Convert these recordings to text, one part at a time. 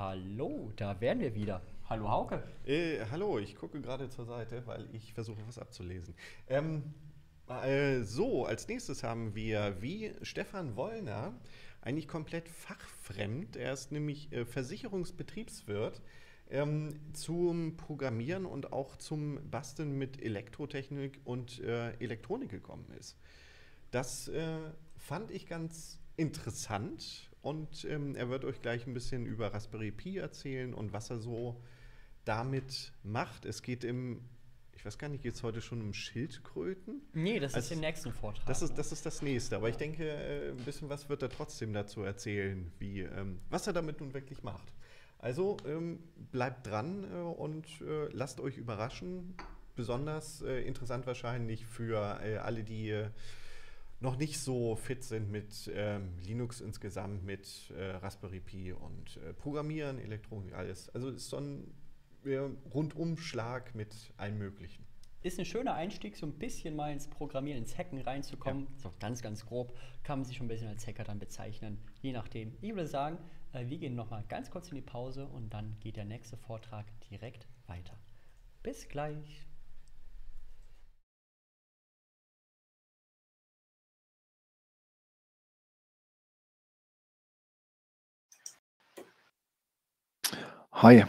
Hallo, da wären wir wieder. Hallo Hauke. Äh, hallo, ich gucke gerade zur Seite, weil ich versuche, was abzulesen. Ähm, äh, so, als nächstes haben wir wie Stefan Wollner, eigentlich komplett fachfremd. Er ist nämlich äh, Versicherungsbetriebswirt ähm, zum Programmieren und auch zum Basteln mit Elektrotechnik und äh, Elektronik gekommen ist. Das äh, fand ich ganz interessant und ähm, er wird euch gleich ein bisschen über Raspberry Pi erzählen und was er so damit macht. Es geht im, ich weiß gar nicht, geht es heute schon um Schildkröten? Nee, das Also, ist im nächsten Vortrag. Das ist, ne? das ist das nächste, aber ich denke, äh, ein bisschen was wird er trotzdem dazu erzählen, wie, ähm, was er damit nun wirklich macht. Also ähm, bleibt dran äh, und äh, lasst euch überraschen. Besonders äh, interessant wahrscheinlich für äh, alle, die noch nicht so fit sind mit ähm, Linux insgesamt, mit äh, Raspberry Pi und äh, Programmieren, Elektronik, alles. Also ist so ein äh, Rundumschlag mit allem Möglichen. Ist ein schöner Einstieg, so ein bisschen mal ins Programmieren, ins Hacken reinzukommen. So ganz, ganz grob kann man sich schon ein bisschen als Hacker dann bezeichnen, je nachdem. Ich würde sagen, äh, wir gehen nochmal ganz kurz in die Pause und dann geht der nächste Vortrag direkt weiter. Bis gleich. Hi,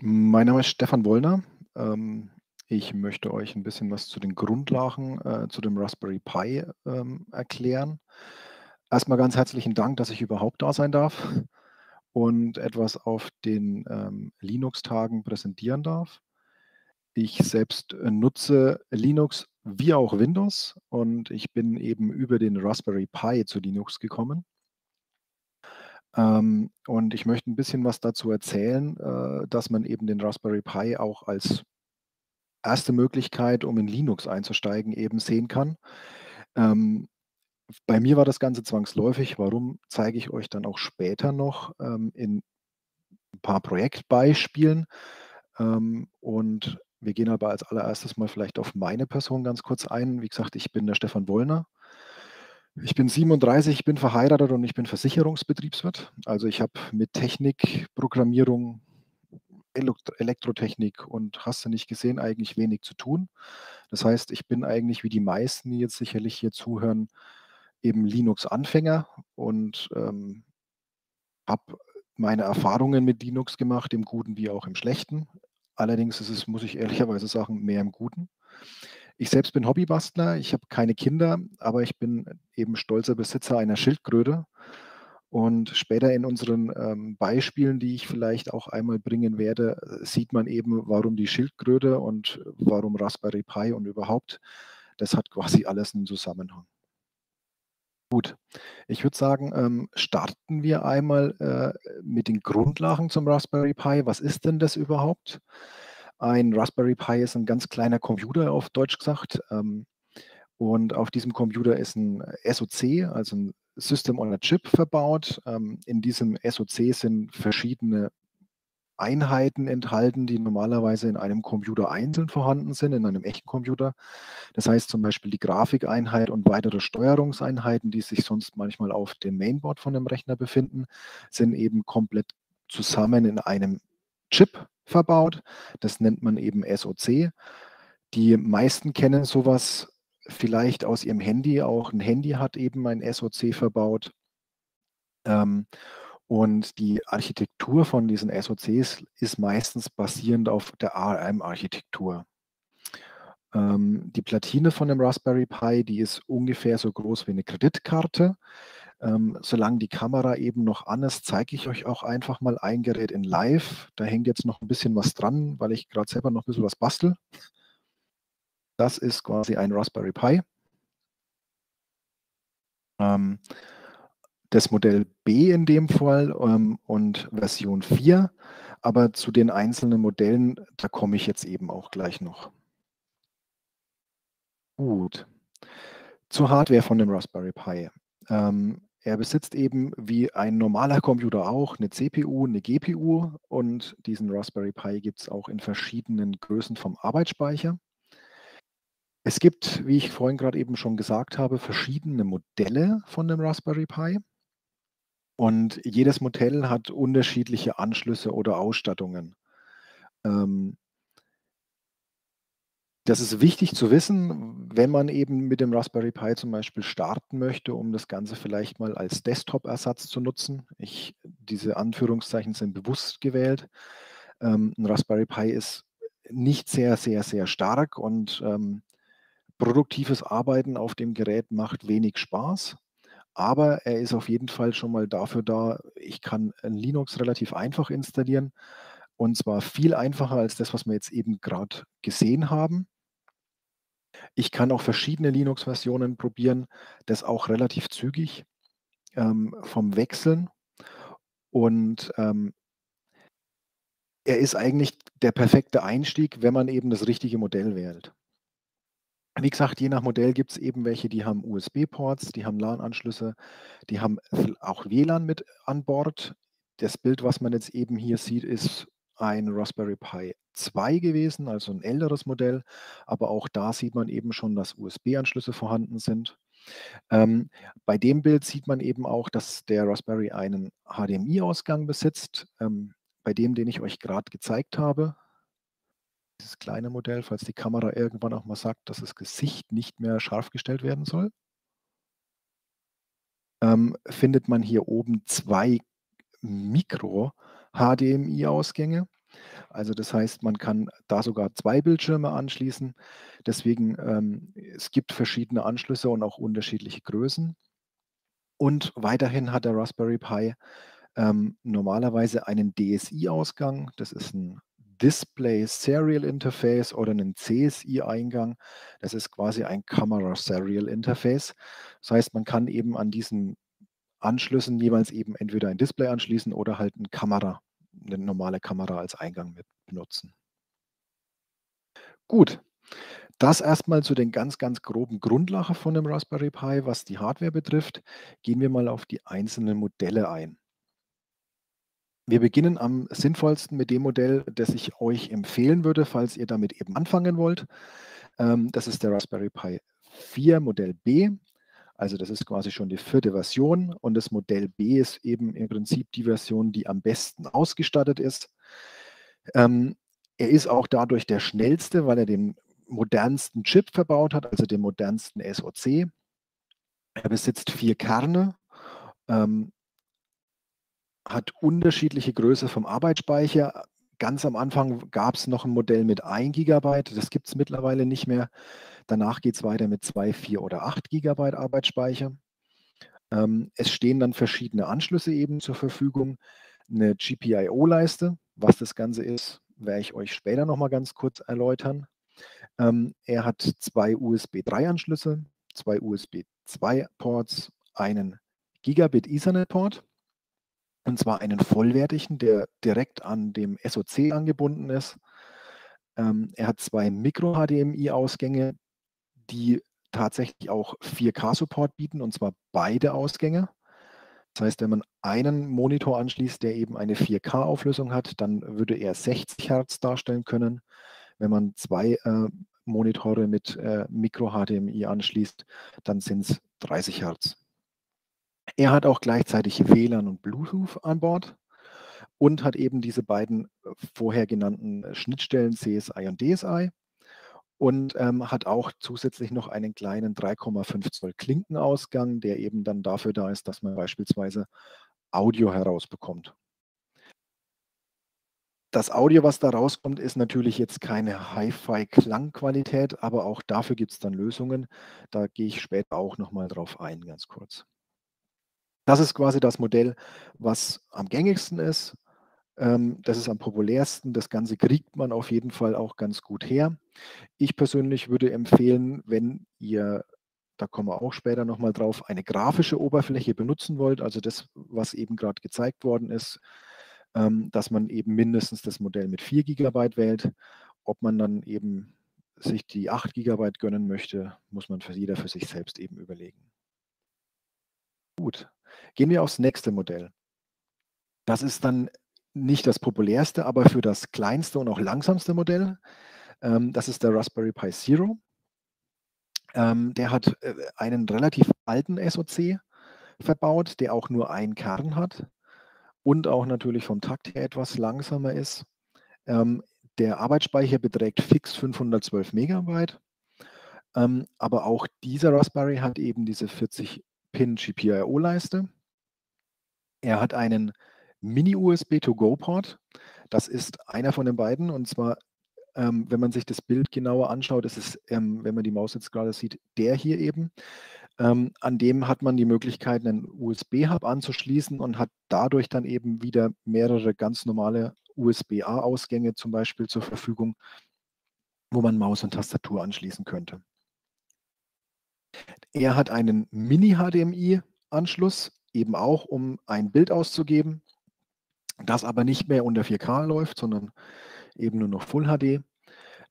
mein Name ist Stefan Wollner. Ähm, ich möchte euch ein bisschen was zu den Grundlagen äh, zu dem Raspberry Pi ähm, erklären. Erstmal ganz herzlichen Dank, dass ich überhaupt da sein darf und etwas auf den ähm, Linux-Tagen präsentieren darf. Ich selbst nutze Linux wie auch Windows und ich bin eben über den Raspberry Pi zu Linux gekommen. Ähm, und ich möchte ein bisschen was dazu erzählen, äh, dass man eben den Raspberry Pi auch als erste Möglichkeit, um in Linux einzusteigen, eben sehen kann. Ähm, bei mir war das Ganze zwangsläufig. Warum, zeige ich euch dann auch später noch ähm, in ein paar Projektbeispielen. Ähm, und wir gehen aber als allererstes mal vielleicht auf meine Person ganz kurz ein. Wie gesagt, ich bin der Stefan Wollner. Ich bin 37, ich bin verheiratet und ich bin Versicherungsbetriebswirt. Also ich habe mit Technik, Programmierung, Elekt- Elektrotechnik und hast du nicht gesehen, eigentlich wenig zu tun. Das heißt, ich bin eigentlich wie die meisten, die jetzt sicherlich hier zuhören, eben Linux-Anfänger und ähm, habe meine Erfahrungen mit Linux gemacht, im Guten wie auch im Schlechten. Allerdings ist es, muss ich ehrlicherweise sagen, mehr im Guten. Ich selbst bin Hobbybastler, ich habe keine Kinder, aber ich bin eben stolzer Besitzer einer Schildkröte. Und später in unseren ähm, Beispielen, die ich vielleicht auch einmal bringen werde, sieht man eben, warum die Schildkröte und warum Raspberry Pi und überhaupt. Das hat quasi alles einen Zusammenhang. Gut, ich würde sagen, ähm, starten wir einmal äh, mit den Grundlagen zum Raspberry Pi. Was ist denn das überhaupt? Ein Raspberry Pi ist ein ganz kleiner Computer, auf Deutsch gesagt. Ähm, und auf diesem Computer ist ein SoC, also ein System on a Chip verbaut. Ähm, in diesem SoC sind verschiedene Einheiten enthalten, die normalerweise in einem Computer einzeln vorhanden sind, in einem echten Computer. Das heißt zum Beispiel die Grafikeinheit und weitere Steuerungseinheiten, die sich sonst manchmal auf dem Mainboard von dem Rechner befinden, sind eben komplett zusammen in einem Chip verbaut. Das nennt man eben SoC. Die meisten kennen sowas vielleicht aus ihrem Handy. Auch ein Handy hat eben ein SoC verbaut. Ähm, und die Architektur von diesen SoCs ist meistens basierend auf der ARM-Architektur. Ähm, die Platine von dem Raspberry Pi, die ist ungefähr so groß wie eine Kreditkarte. Ähm, solange die Kamera eben noch an ist, zeige ich euch auch einfach mal ein Gerät in Live. Da hängt jetzt noch ein bisschen was dran, weil ich gerade selber noch ein bisschen was bastel. Das ist quasi ein Raspberry Pi. Ähm, das Modell B in dem Fall ähm, und Version 4. Aber zu den einzelnen Modellen, da komme ich jetzt eben auch gleich noch. Gut. Zur Hardware von dem Raspberry Pi. Ähm, er besitzt eben wie ein normaler Computer auch eine CPU, eine GPU und diesen Raspberry Pi gibt es auch in verschiedenen Größen vom Arbeitsspeicher. Es gibt, wie ich vorhin gerade eben schon gesagt habe, verschiedene Modelle von dem Raspberry Pi. Und jedes Modell hat unterschiedliche Anschlüsse oder Ausstattungen. Ähm, das ist wichtig zu wissen, wenn man eben mit dem Raspberry Pi zum Beispiel starten möchte, um das Ganze vielleicht mal als Desktop-Ersatz zu nutzen. Ich, diese Anführungszeichen sind bewusst gewählt. Ähm, ein Raspberry Pi ist nicht sehr, sehr, sehr stark und ähm, produktives Arbeiten auf dem Gerät macht wenig Spaß. Aber er ist auf jeden Fall schon mal dafür da, ich kann Linux relativ einfach installieren und zwar viel einfacher als das, was wir jetzt eben gerade gesehen haben. Ich kann auch verschiedene Linux-Versionen probieren, das auch relativ zügig ähm, vom Wechseln. Und ähm, er ist eigentlich der perfekte Einstieg, wenn man eben das richtige Modell wählt. Wie gesagt, je nach Modell gibt es eben welche, die haben USB-Ports, die haben LAN-Anschlüsse, die haben auch WLAN mit an Bord. Das Bild, was man jetzt eben hier sieht, ist ein Raspberry Pi 2 gewesen, also ein älteres Modell, aber auch da sieht man eben schon, dass USB-Anschlüsse vorhanden sind. Ähm, bei dem Bild sieht man eben auch, dass der Raspberry einen HDMI-Ausgang besitzt. Ähm, bei dem, den ich euch gerade gezeigt habe, dieses kleine Modell, falls die Kamera irgendwann auch mal sagt, dass das Gesicht nicht mehr scharf gestellt werden soll, ähm, findet man hier oben zwei Mikro-HDMI-Ausgänge. Also das heißt, man kann da sogar zwei Bildschirme anschließen. Deswegen, ähm, es gibt verschiedene Anschlüsse und auch unterschiedliche Größen. Und weiterhin hat der Raspberry Pi ähm, normalerweise einen DSI-Ausgang. Das ist ein Display Serial Interface oder einen CSI-Eingang. Das ist quasi ein Camera Serial Interface. Das heißt, man kann eben an diesen Anschlüssen jeweils eben entweder ein Display anschließen oder halt eine Kamera, eine normale Kamera als Eingang mit benutzen. Gut, das erstmal zu den ganz, ganz groben Grundlagen von dem Raspberry Pi, was die Hardware betrifft. Gehen wir mal auf die einzelnen Modelle ein. Wir beginnen am sinnvollsten mit dem Modell, das ich euch empfehlen würde, falls ihr damit eben anfangen wollt. Ähm, das ist der Raspberry Pi 4 Modell B. Also das ist quasi schon die vierte Version und das Modell B ist eben im Prinzip die Version, die am besten ausgestattet ist. Ähm, er ist auch dadurch der schnellste, weil er den modernsten Chip verbaut hat, also den modernsten SoC. Er besitzt vier Kerne. Ähm, hat unterschiedliche Größe vom Arbeitsspeicher. Ganz am Anfang gab es noch ein Modell mit 1 GB, das gibt es mittlerweile nicht mehr. Danach geht es weiter mit 2, 4 oder 8 GB Arbeitsspeicher. Ähm, es stehen dann verschiedene Anschlüsse eben zur Verfügung. Eine GPIO-Leiste, was das Ganze ist, werde ich euch später nochmal ganz kurz erläutern. Ähm, er hat zwei USB 3-Anschlüsse, zwei USB 2-Ports, einen Gigabit Ethernet-Port und zwar einen vollwertigen, der direkt an dem SoC angebunden ist. Ähm, er hat zwei Micro-HDMI-Ausgänge, die tatsächlich auch 4K-Support bieten, und zwar beide Ausgänge. Das heißt, wenn man einen Monitor anschließt, der eben eine 4K-Auflösung hat, dann würde er 60 Hertz darstellen können. Wenn man zwei äh, Monitore mit äh, Micro-HDMI anschließt, dann sind es 30 Hertz. Er hat auch gleichzeitig WLAN und Bluetooth an Bord und hat eben diese beiden äh, vorher genannten äh, Schnittstellen CSI und DSI und ähm, hat auch zusätzlich noch einen kleinen 3,5 Zoll Klinkenausgang, der eben dann dafür da ist, dass man beispielsweise Audio herausbekommt. Das Audio, was da rauskommt, ist natürlich jetzt keine Hi-Fi-Klangqualität, aber auch dafür gibt es dann Lösungen. Da gehe ich später auch nochmal drauf ein, ganz kurz. Das ist quasi das Modell, was am gängigsten ist. Ähm, das ist am populärsten. Das Ganze kriegt man auf jeden Fall auch ganz gut her. Ich persönlich würde empfehlen, wenn ihr, da kommen wir auch später nochmal drauf, eine grafische Oberfläche benutzen wollt, also das, was eben gerade gezeigt worden ist, ähm, dass man eben mindestens das Modell mit 4 GB wählt. Ob man dann eben sich die 8 GB gönnen möchte, muss man für jeder für sich selbst eben überlegen. Gut, Gehen wir aufs nächste Modell. Das ist dann nicht das populärste, aber für das kleinste und auch langsamste Modell. Ähm, das ist der Raspberry Pi Zero. Ähm, der hat äh, einen relativ alten SoC. verbaut, der auch nur einen Kern hat und auch natürlich vom Takt her etwas langsamer ist. Ähm, der Arbeitsspeicher beträgt fix 512 Megabyte. Ähm, aber auch dieser Raspberry hat eben diese 40-Pin GPIO-Leiste. Er hat einen Mini-USB-to-Go-Port. Das ist einer von den beiden. Und zwar, ähm, wenn man sich das Bild genauer anschaut, ist es, ähm, wenn man die Maus jetzt gerade sieht, der hier eben. Ähm, an dem hat man die Möglichkeit, einen USB-Hub anzuschließen und hat dadurch dann eben wieder mehrere ganz normale USB-A-Ausgänge zum Beispiel zur Verfügung, wo man Maus und Tastatur anschließen könnte. Er hat einen Mini-HDMI-Anschluss, eben auch, um ein Bild auszugeben, das aber nicht mehr unter 4K läuft, sondern eben nur noch Full HD.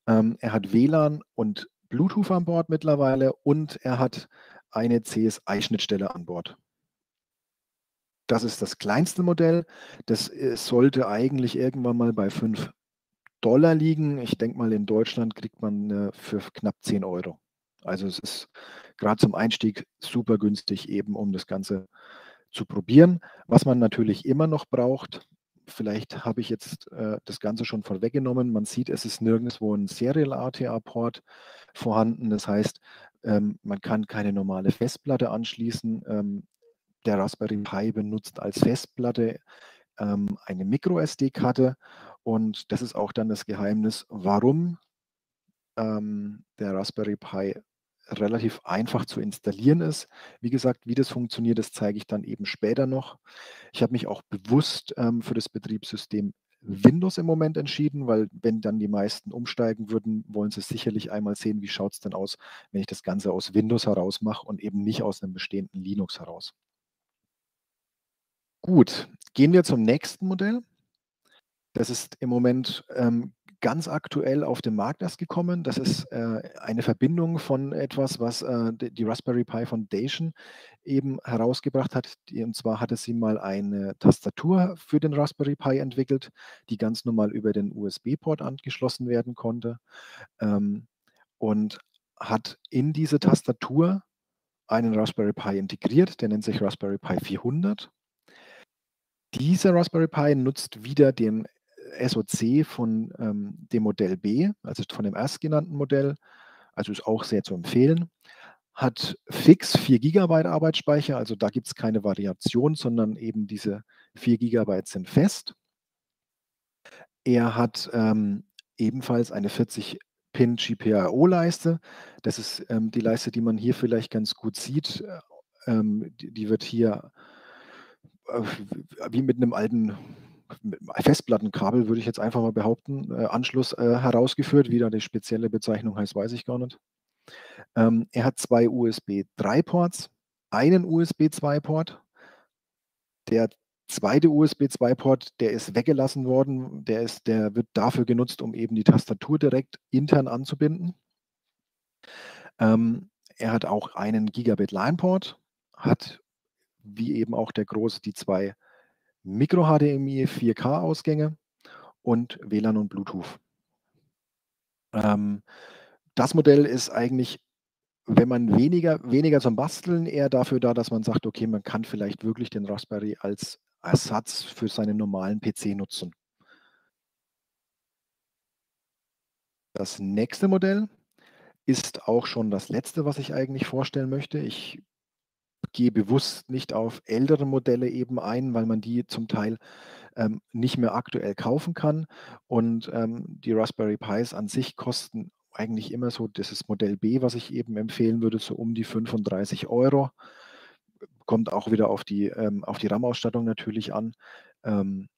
Ähm, er hat WLAN und Bluetooth an Bord mittlerweile und er hat eine CSI-Schnittstelle an Bord. Das ist das kleinste Modell. Das äh, sollte eigentlich irgendwann mal bei 5 Dollar liegen. Ich denke mal, in Deutschland kriegt man äh, für knapp 10 Euro. Also es ist gerade zum Einstieg super günstig, eben um das Ganze zu probieren. Was man natürlich immer noch braucht, vielleicht habe ich jetzt äh, das Ganze schon vorweggenommen, man sieht, es ist nirgendwo ein Serial ATA-Port vorhanden. Das heißt, ähm, man kann keine normale Festplatte anschließen. Ähm, der Raspberry Pi benutzt als Festplatte ähm, eine Micro-SD-Karte und das ist auch dann das Geheimnis, warum ähm, der Raspberry Pi relativ einfach zu installieren ist. Wie gesagt, wie das funktioniert, das zeige ich dann eben später noch. Ich habe mich auch bewusst ähm, für das Betriebssystem Windows im Moment entschieden, weil wenn dann die meisten umsteigen würden, wollen sie sicherlich einmal sehen, wie schaut es denn aus, wenn ich das Ganze aus Windows heraus mache und eben nicht aus einem bestehenden Linux heraus. Gut, gehen wir zum nächsten Modell. Das ist im Moment ähm, ganz aktuell auf den Markt erst gekommen. Das ist äh, eine Verbindung von etwas, was äh, die Raspberry Pi Foundation eben herausgebracht hat. Und zwar hatte sie mal eine Tastatur für den Raspberry Pi entwickelt, die ganz normal über den USB-Port angeschlossen werden konnte. Ähm, und hat in diese Tastatur einen Raspberry Pi integriert, der nennt sich Raspberry Pi 400. Dieser Raspberry Pi nutzt wieder den SoC von ähm, dem Modell B, also von dem erstgenannten Modell, also ist auch sehr zu empfehlen. Hat fix 4 GB Arbeitsspeicher, also da gibt es keine Variation, sondern eben diese 4 GB sind fest. Er hat ähm, ebenfalls eine 40 Pin GPIO-Leiste. Das ist ähm, die Leiste, die man hier vielleicht ganz gut sieht. Ähm, die, die, wird hier äh, wie mit einem alten Festplattenkabel, würde ich jetzt einfach mal behaupten, äh, Anschluss äh, herausgeführt. Wie da die spezielle Bezeichnung heißt, weiß ich gar nicht. Ähm, er hat zwei USB 3-Ports, einen USB 2-Port. Der zweite USB 2-Port, der ist weggelassen worden. Der, ist, der wird dafür genutzt, um eben die Tastatur direkt intern anzubinden. Ähm, er hat auch einen Gigabit Line-Port, hat wie eben auch der große die zwei Micro-HDMI 4K-Ausgänge und WLAN und Bluetooth. Ähm, das Modell ist eigentlich, wenn man weniger, weniger zum Basteln, eher dafür da, dass man sagt, okay, man kann vielleicht wirklich den Raspberry als Ersatz für seinen normalen PC nutzen. Das nächste Modell ist auch schon das letzte, was ich eigentlich vorstellen möchte. Ich gehe bewusst nicht auf ältere Modelle eben ein, weil man die zum Teil ähm, nicht mehr aktuell kaufen kann. Und ähm, die Raspberry Pis an sich kosten eigentlich immer so, das ist Modell B, was ich eben empfehlen würde, so um die 35 Euro. Kommt auch wieder auf die, ähm, die RAM-Ausstattung natürlich an. Ähm,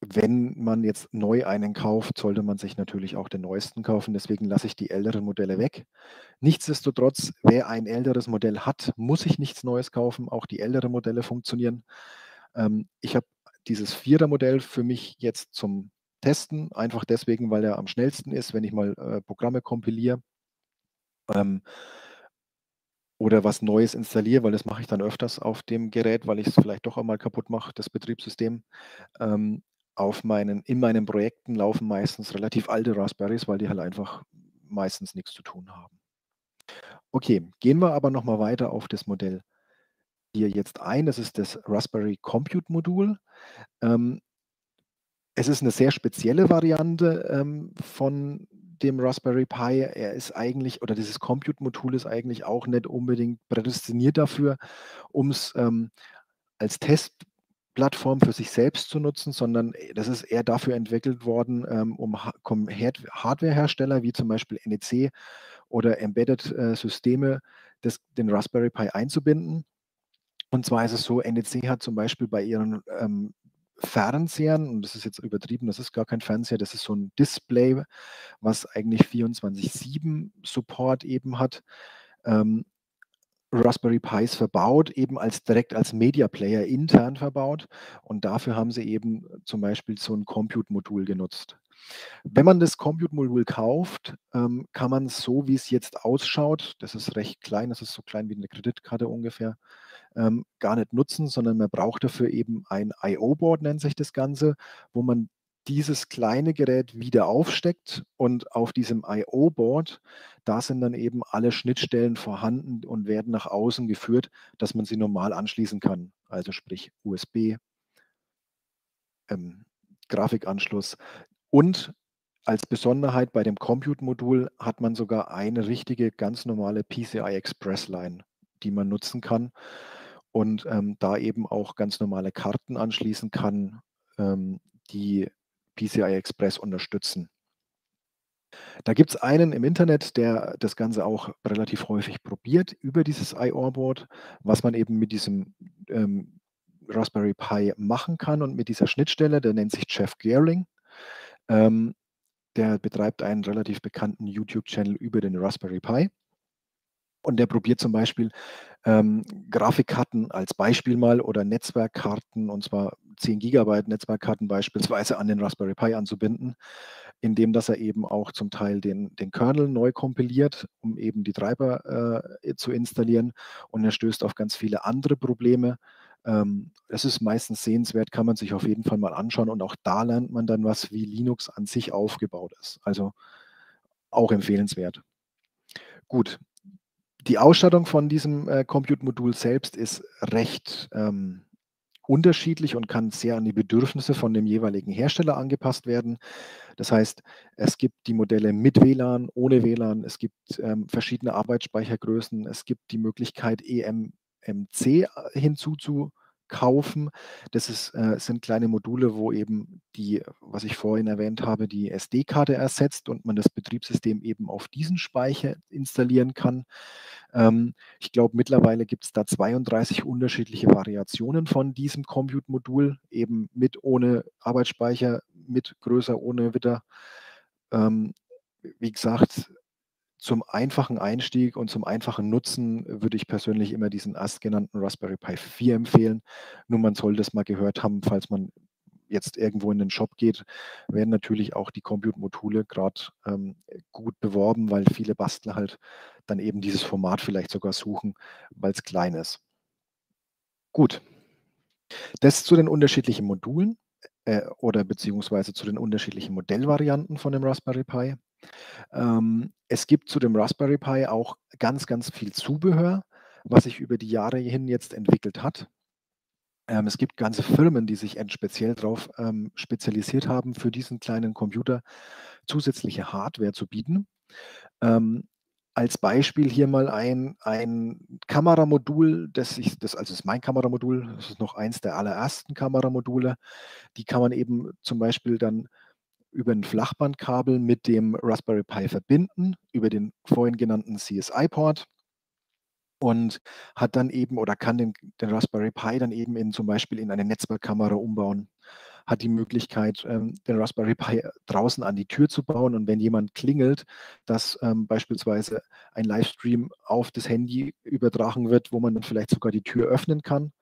wenn man jetzt neu einen kauft, sollte man sich natürlich auch den neuesten kaufen. Deswegen lasse ich die älteren Modelle weg. Nichtsdestotrotz, wer ein älteres Modell hat, muss sich nichts Neues kaufen. Auch die älteren Modelle funktionieren. Ähm, ich habe dieses Vierer-Modell für mich jetzt zum Testen, einfach deswegen, weil er am schnellsten ist, wenn ich mal äh, Programme kompiliere. Ähm, oder was Neues installiere, weil das mache ich dann öfters auf dem Gerät, weil ich es vielleicht doch einmal kaputt mache, das Betriebssystem. Ähm, auf meinen, in meinen Projekten laufen meistens relativ alte Raspberries, weil die halt einfach meistens nichts zu tun haben. Okay, gehen wir aber nochmal weiter auf das Modell hier jetzt ein. Das ist das Raspberry Compute Modul. Ähm, es ist eine sehr spezielle Variante ähm, von dem Raspberry Pi. Er ist eigentlich, oder dieses Compute-Modul ist eigentlich auch nicht unbedingt prädestiniert dafür, um es ähm, als Testplattform für sich selbst zu nutzen, sondern das ist eher dafür entwickelt worden, ähm, um Hardwarehersteller wie zum Beispiel NEC oder Embedded-Systeme äh, den Raspberry Pi einzubinden. Und zwar ist es so, NEC hat zum Beispiel bei ihren ähm, Fernsehern, und das ist jetzt übertrieben, das ist gar kein Fernseher, das ist so ein Display, was eigentlich 24-7 Support eben hat. Ähm, Raspberry Pis verbaut, eben als direkt als Media Player intern verbaut. Und dafür haben sie eben zum Beispiel so ein Compute-Modul genutzt. Wenn man das Compute-Modul kauft, ähm, kann man so, wie es jetzt ausschaut, das ist recht klein, das ist so klein wie eine Kreditkarte ungefähr, ähm, gar nicht nutzen, sondern man braucht dafür eben ein IO-Board, nennt sich das Ganze, wo man dieses kleine Gerät wieder aufsteckt und auf diesem IO-Board, da sind dann eben alle Schnittstellen vorhanden und werden nach außen geführt, dass man sie normal anschließen kann. Also sprich USB, ähm, Grafikanschluss. Und als Besonderheit bei dem Compute-Modul hat man sogar eine richtige, ganz normale PCI Express-Line, die man nutzen kann und ähm, da eben auch ganz normale Karten anschließen kann, ähm, die PCI Express unterstützen. Da gibt es einen im Internet, der das Ganze auch relativ häufig probiert über dieses IO-Board, was man eben mit diesem ähm, Raspberry Pi machen kann und mit dieser Schnittstelle, der nennt sich Jeff Gerling. Ähm, der betreibt einen relativ bekannten YouTube-Channel über den Raspberry Pi. Und der probiert zum Beispiel ähm, Grafikkarten als Beispiel mal oder Netzwerkkarten, und zwar 10 Gigabyte Netzwerkkarten beispielsweise an den Raspberry Pi anzubinden, indem dass er eben auch zum Teil den, den Kernel neu kompiliert, um eben die Treiber äh, zu installieren. Und er stößt auf ganz viele andere Probleme. Ähm, das ist meistens sehenswert, kann man sich auf jeden Fall mal anschauen. Und auch da lernt man dann was, wie Linux an sich aufgebaut ist. Also auch empfehlenswert. Gut, die Ausstattung von diesem äh, Compute-Modul selbst ist recht ähm, unterschiedlich und kann sehr an die Bedürfnisse von dem jeweiligen Hersteller angepasst werden. Das heißt, es gibt die Modelle mit WLAN, ohne WLAN, es gibt ähm, verschiedene Arbeitsspeichergrößen, es gibt die Möglichkeit, EMMC äh, hinzuzu kaufen. Das ist, äh, sind kleine Module, wo eben die, was ich vorhin erwähnt habe, die SD-Karte ersetzt und man das Betriebssystem eben auf diesen Speicher installieren kann. Ähm, ich glaube, mittlerweile gibt es da 32 unterschiedliche Variationen von diesem Compute-Modul, eben mit, ohne Arbeitsspeicher, mit größer, ohne Witter. Ähm, wie gesagt, zum einfachen Einstieg und zum einfachen Nutzen würde ich persönlich immer diesen erstgenannten Raspberry Pi 4 empfehlen. Nur man soll das mal gehört haben, falls man jetzt irgendwo in den Shop geht, werden natürlich auch die Compute-Module gerade ähm, gut beworben, weil viele Bastler halt dann eben dieses Format vielleicht sogar suchen, weil es klein ist. Gut. Das zu den unterschiedlichen Modulen äh, oder beziehungsweise zu den unterschiedlichen Modellvarianten von dem Raspberry Pi. Ähm, es gibt zu dem Raspberry Pi auch ganz, ganz viel Zubehör, was sich über die Jahre hin jetzt entwickelt hat. Ähm, es gibt ganze Firmen, die sich speziell darauf ähm, spezialisiert haben, für diesen kleinen Computer zusätzliche Hardware zu bieten. Ähm, als Beispiel hier mal ein, ein Kameramodul, das ich, das, also ist mein Kameramodul, das ist noch eins der allerersten Kameramodule. Die kann man eben zum Beispiel dann über ein Flachbandkabel mit dem Raspberry Pi verbinden, über den vorhin genannten CSI-Port und hat dann eben oder kann den, den, Raspberry Pi dann eben in zum Beispiel in eine Netzwerkkamera umbauen, hat die Möglichkeit, ähm, den Raspberry Pi draußen an die Tür zu bauen und wenn jemand klingelt, dass ähm, beispielsweise ein Livestream auf das Handy übertragen wird, wo man dann vielleicht sogar die Tür öffnen kann.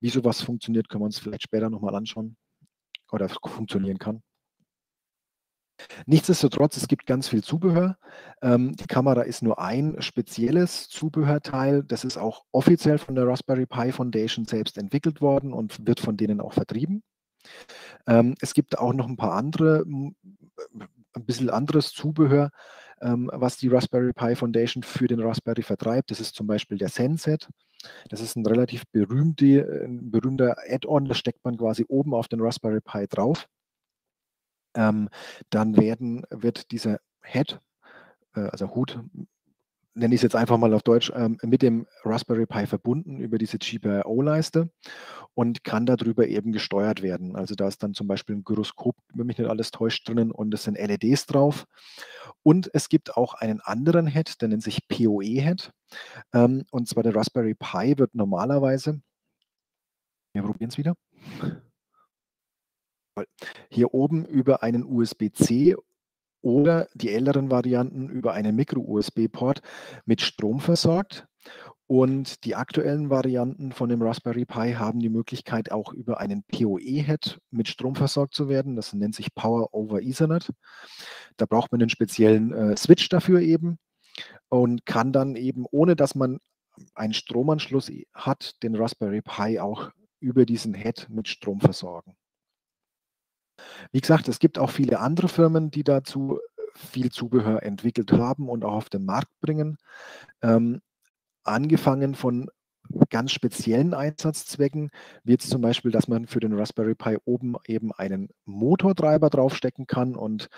Wie sowas funktioniert, können wir uns vielleicht später nochmal anschauen oder funktionieren kann. Nichtsdestotrotz, es gibt ganz viel Zubehör. Ähm, die Kamera ist nur ein spezielles Zubehörteil. Das ist auch offiziell von der Raspberry Pi Foundation selbst entwickelt worden und wird von denen auch vertrieben. Ähm, es gibt auch noch ein paar andere, ein bisschen anderes Zubehör. ähm, was die Raspberry Pi Foundation für den Raspberry vertreibt. Das ist zum Beispiel der Senset. Das ist ein relativ berühmte, ein berühmter Add-on, das steckt man quasi oben auf den Raspberry Pi drauf. Ähm, dann werden, wird dieser Head, äh, also Hut, nenne ich es jetzt einfach mal auf Deutsch, ähm, mit dem Raspberry Pi verbunden über diese GPIO-Leiste und kann darüber eben gesteuert werden. Also da ist dann zum Beispiel ein Gyroskop, wenn mich nicht alles täuscht, drinnen und es sind LEDs drauf. Und es gibt auch einen anderen Head, der nennt sich PoE-Head. Ähm, und zwar der Raspberry Pi wird normalerweise, wir probieren es wieder, hier oben über einen USB-C oder die älteren Varianten über einen Micro-USB-Port mit Strom versorgt. Und die aktuellen Varianten von dem Raspberry Pi haben die Möglichkeit, auch über einen PoE-Head mit Strom versorgt zu werden. Das nennt sich Power over Ethernet. Da braucht man einen speziellen äh, Switch dafür eben und kann dann eben, ohne dass man einen Stromanschluss hat, den Raspberry Pi auch über diesen Head mit Strom versorgen. Wie gesagt, es gibt auch viele andere Firmen, die dazu viel Zubehör entwickelt haben und auch auf den Markt bringen. Ähm, angefangen von ganz speziellen Einsatzzwecken, wie jetzt zum Beispiel, dass man für den Raspberry Pi oben eben einen Motortreiber draufstecken kann und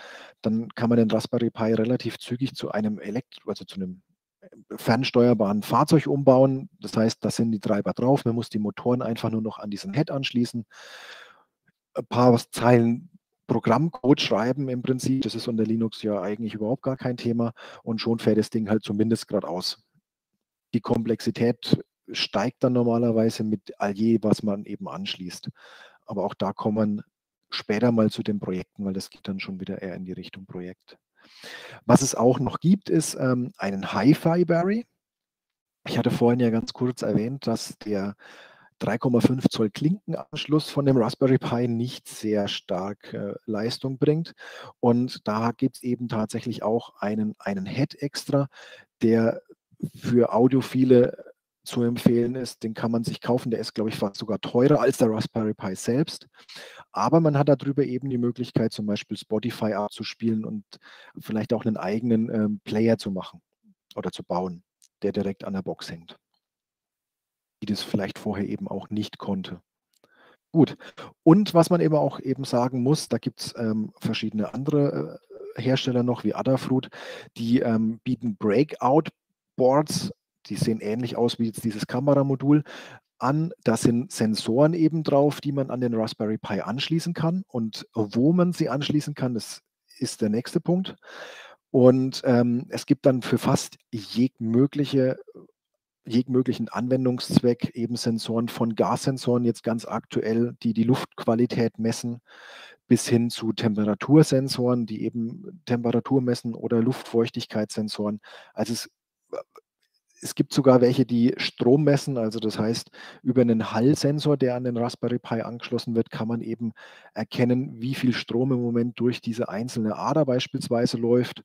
dann kann man den Raspberry Pi relativ zügig zu einem Elektro, also zu einem äh, fernsteuerbaren Fahrzeug umbauen. Das heißt, da sind die Treiber drauf, man muss die Motoren einfach nur noch an diesen Head anschließen. Ein paar Zeilen Programmcode schreiben im Prinzip. Das ist unter Linux ja eigentlich überhaupt gar kein Thema und schon fährt das Ding halt zumindest gerade aus. Die Komplexität steigt dann normalerweise mit all je, was man eben anschließt. Aber auch da kommen später mal zu den Projekten, weil das geht dann schon wieder eher in die Richtung Projekt. Was es auch noch gibt, ist ähm, einen Hi-Fi-Berry. Ich hatte vorhin ja ganz kurz erwähnt, dass der 3,5 Zoll Klinkenanschluss von dem Raspberry Pi nicht sehr stark äh, Leistung bringt. Und da gibt es eben tatsächlich auch einen, einen Head extra, der für Audiophile zu empfehlen ist. Den kann man sich kaufen. Der ist, glaube ich, fast sogar teurer als der Raspberry Pi selbst. Aber man hat darüber eben die Möglichkeit, zum Beispiel Spotify abzuspielen und vielleicht auch einen eigenen ähm, Player zu machen oder zu bauen, der direkt an der Box hängt die das vielleicht vorher eben auch nicht konnte. Gut. Und was man eben auch eben sagen muss, da gibt es ähm, verschiedene andere äh, Hersteller noch wie Adafruit, die ähm, bieten Breakout-Boards, die sehen ähnlich aus wie jetzt dieses Kameramodul, an. Da sind Sensoren eben drauf, die man an den Raspberry Pi anschließen kann. Und wo man sie anschließen kann, das ist der nächste Punkt. Und ähm, es gibt dann für fast jegliche jeglichen Anwendungszweck, eben Sensoren von Gassensoren jetzt ganz aktuell, die die Luftqualität messen, bis hin zu Temperatursensoren, die eben Temperatur messen oder Luftfeuchtigkeitssensoren. Also es es gibt sogar welche, die Strom messen. Also das heißt, über einen Hallsensor, der an den Raspberry Pi angeschlossen wird, kann man eben erkennen, wie viel Strom im Moment durch diese einzelne Ader beispielsweise läuft.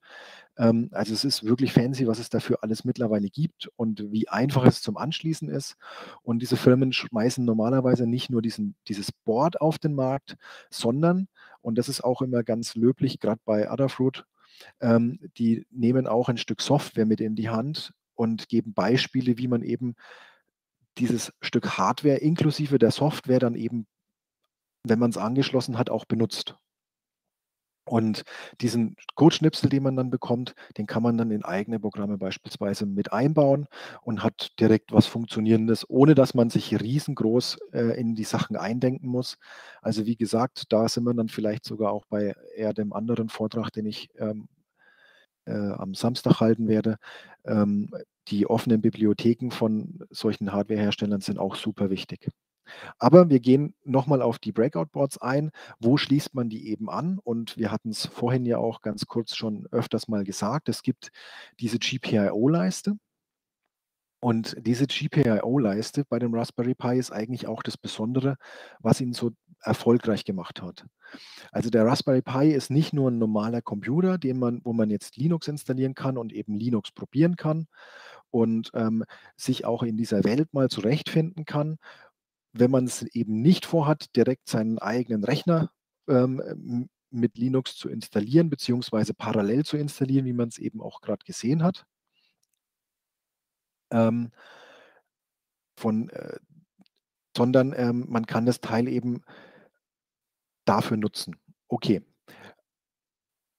Ähm, also es ist wirklich fancy, was es dafür alles mittlerweile gibt und wie einfach es zum Anschließen ist. Und diese Firmen schmeißen normalerweise nicht nur diesen, dieses Board auf den Markt, sondern, und das ist auch immer ganz löblich, gerade bei Adafruit, ähm, die nehmen auch ein Stück Software mit in die Hand und geben Beispiele, wie man eben dieses Stück Hardware inklusive der Software dann eben, wenn man es angeschlossen hat, auch benutzt. Und diesen Codeschnipsel, den man dann bekommt, den kann man dann in eigene Programme beispielsweise mit einbauen und hat direkt was Funktionierendes, ohne dass man sich riesengroß äh, in die Sachen eindenken muss. Also wie gesagt, da sind wir dann vielleicht sogar auch bei eher dem anderen Vortrag, den ich ähm, äh, am Samstag halten werde. Ähm, die offenen Bibliotheken von solchen Hardwareherstellern sind auch super wichtig. Aber wir gehen nochmal auf die Breakout-Boards ein. Wo schließt man die eben an? Und wir hatten es vorhin ja auch ganz kurz schon öfters mal gesagt. Es gibt diese GPIO-Leiste. Und diese GPIO-Leiste bei dem Raspberry Pi ist eigentlich auch das Besondere, was ihn so erfolgreich gemacht hat. Also der Raspberry Pi ist nicht nur ein normaler Computer, den man, wo man jetzt Linux installieren kann und eben Linux probieren kann und ähm, sich auch in dieser Welt mal zurechtfinden kann. Wenn man es eben nicht vorhat, direkt seinen eigenen Rechner ähm, mit Linux zu installieren, beziehungsweise parallel zu installieren, wie man es eben auch gerade gesehen hat. Ähm, von, äh, sondern ähm, man kann das Teil eben dafür nutzen. Okay.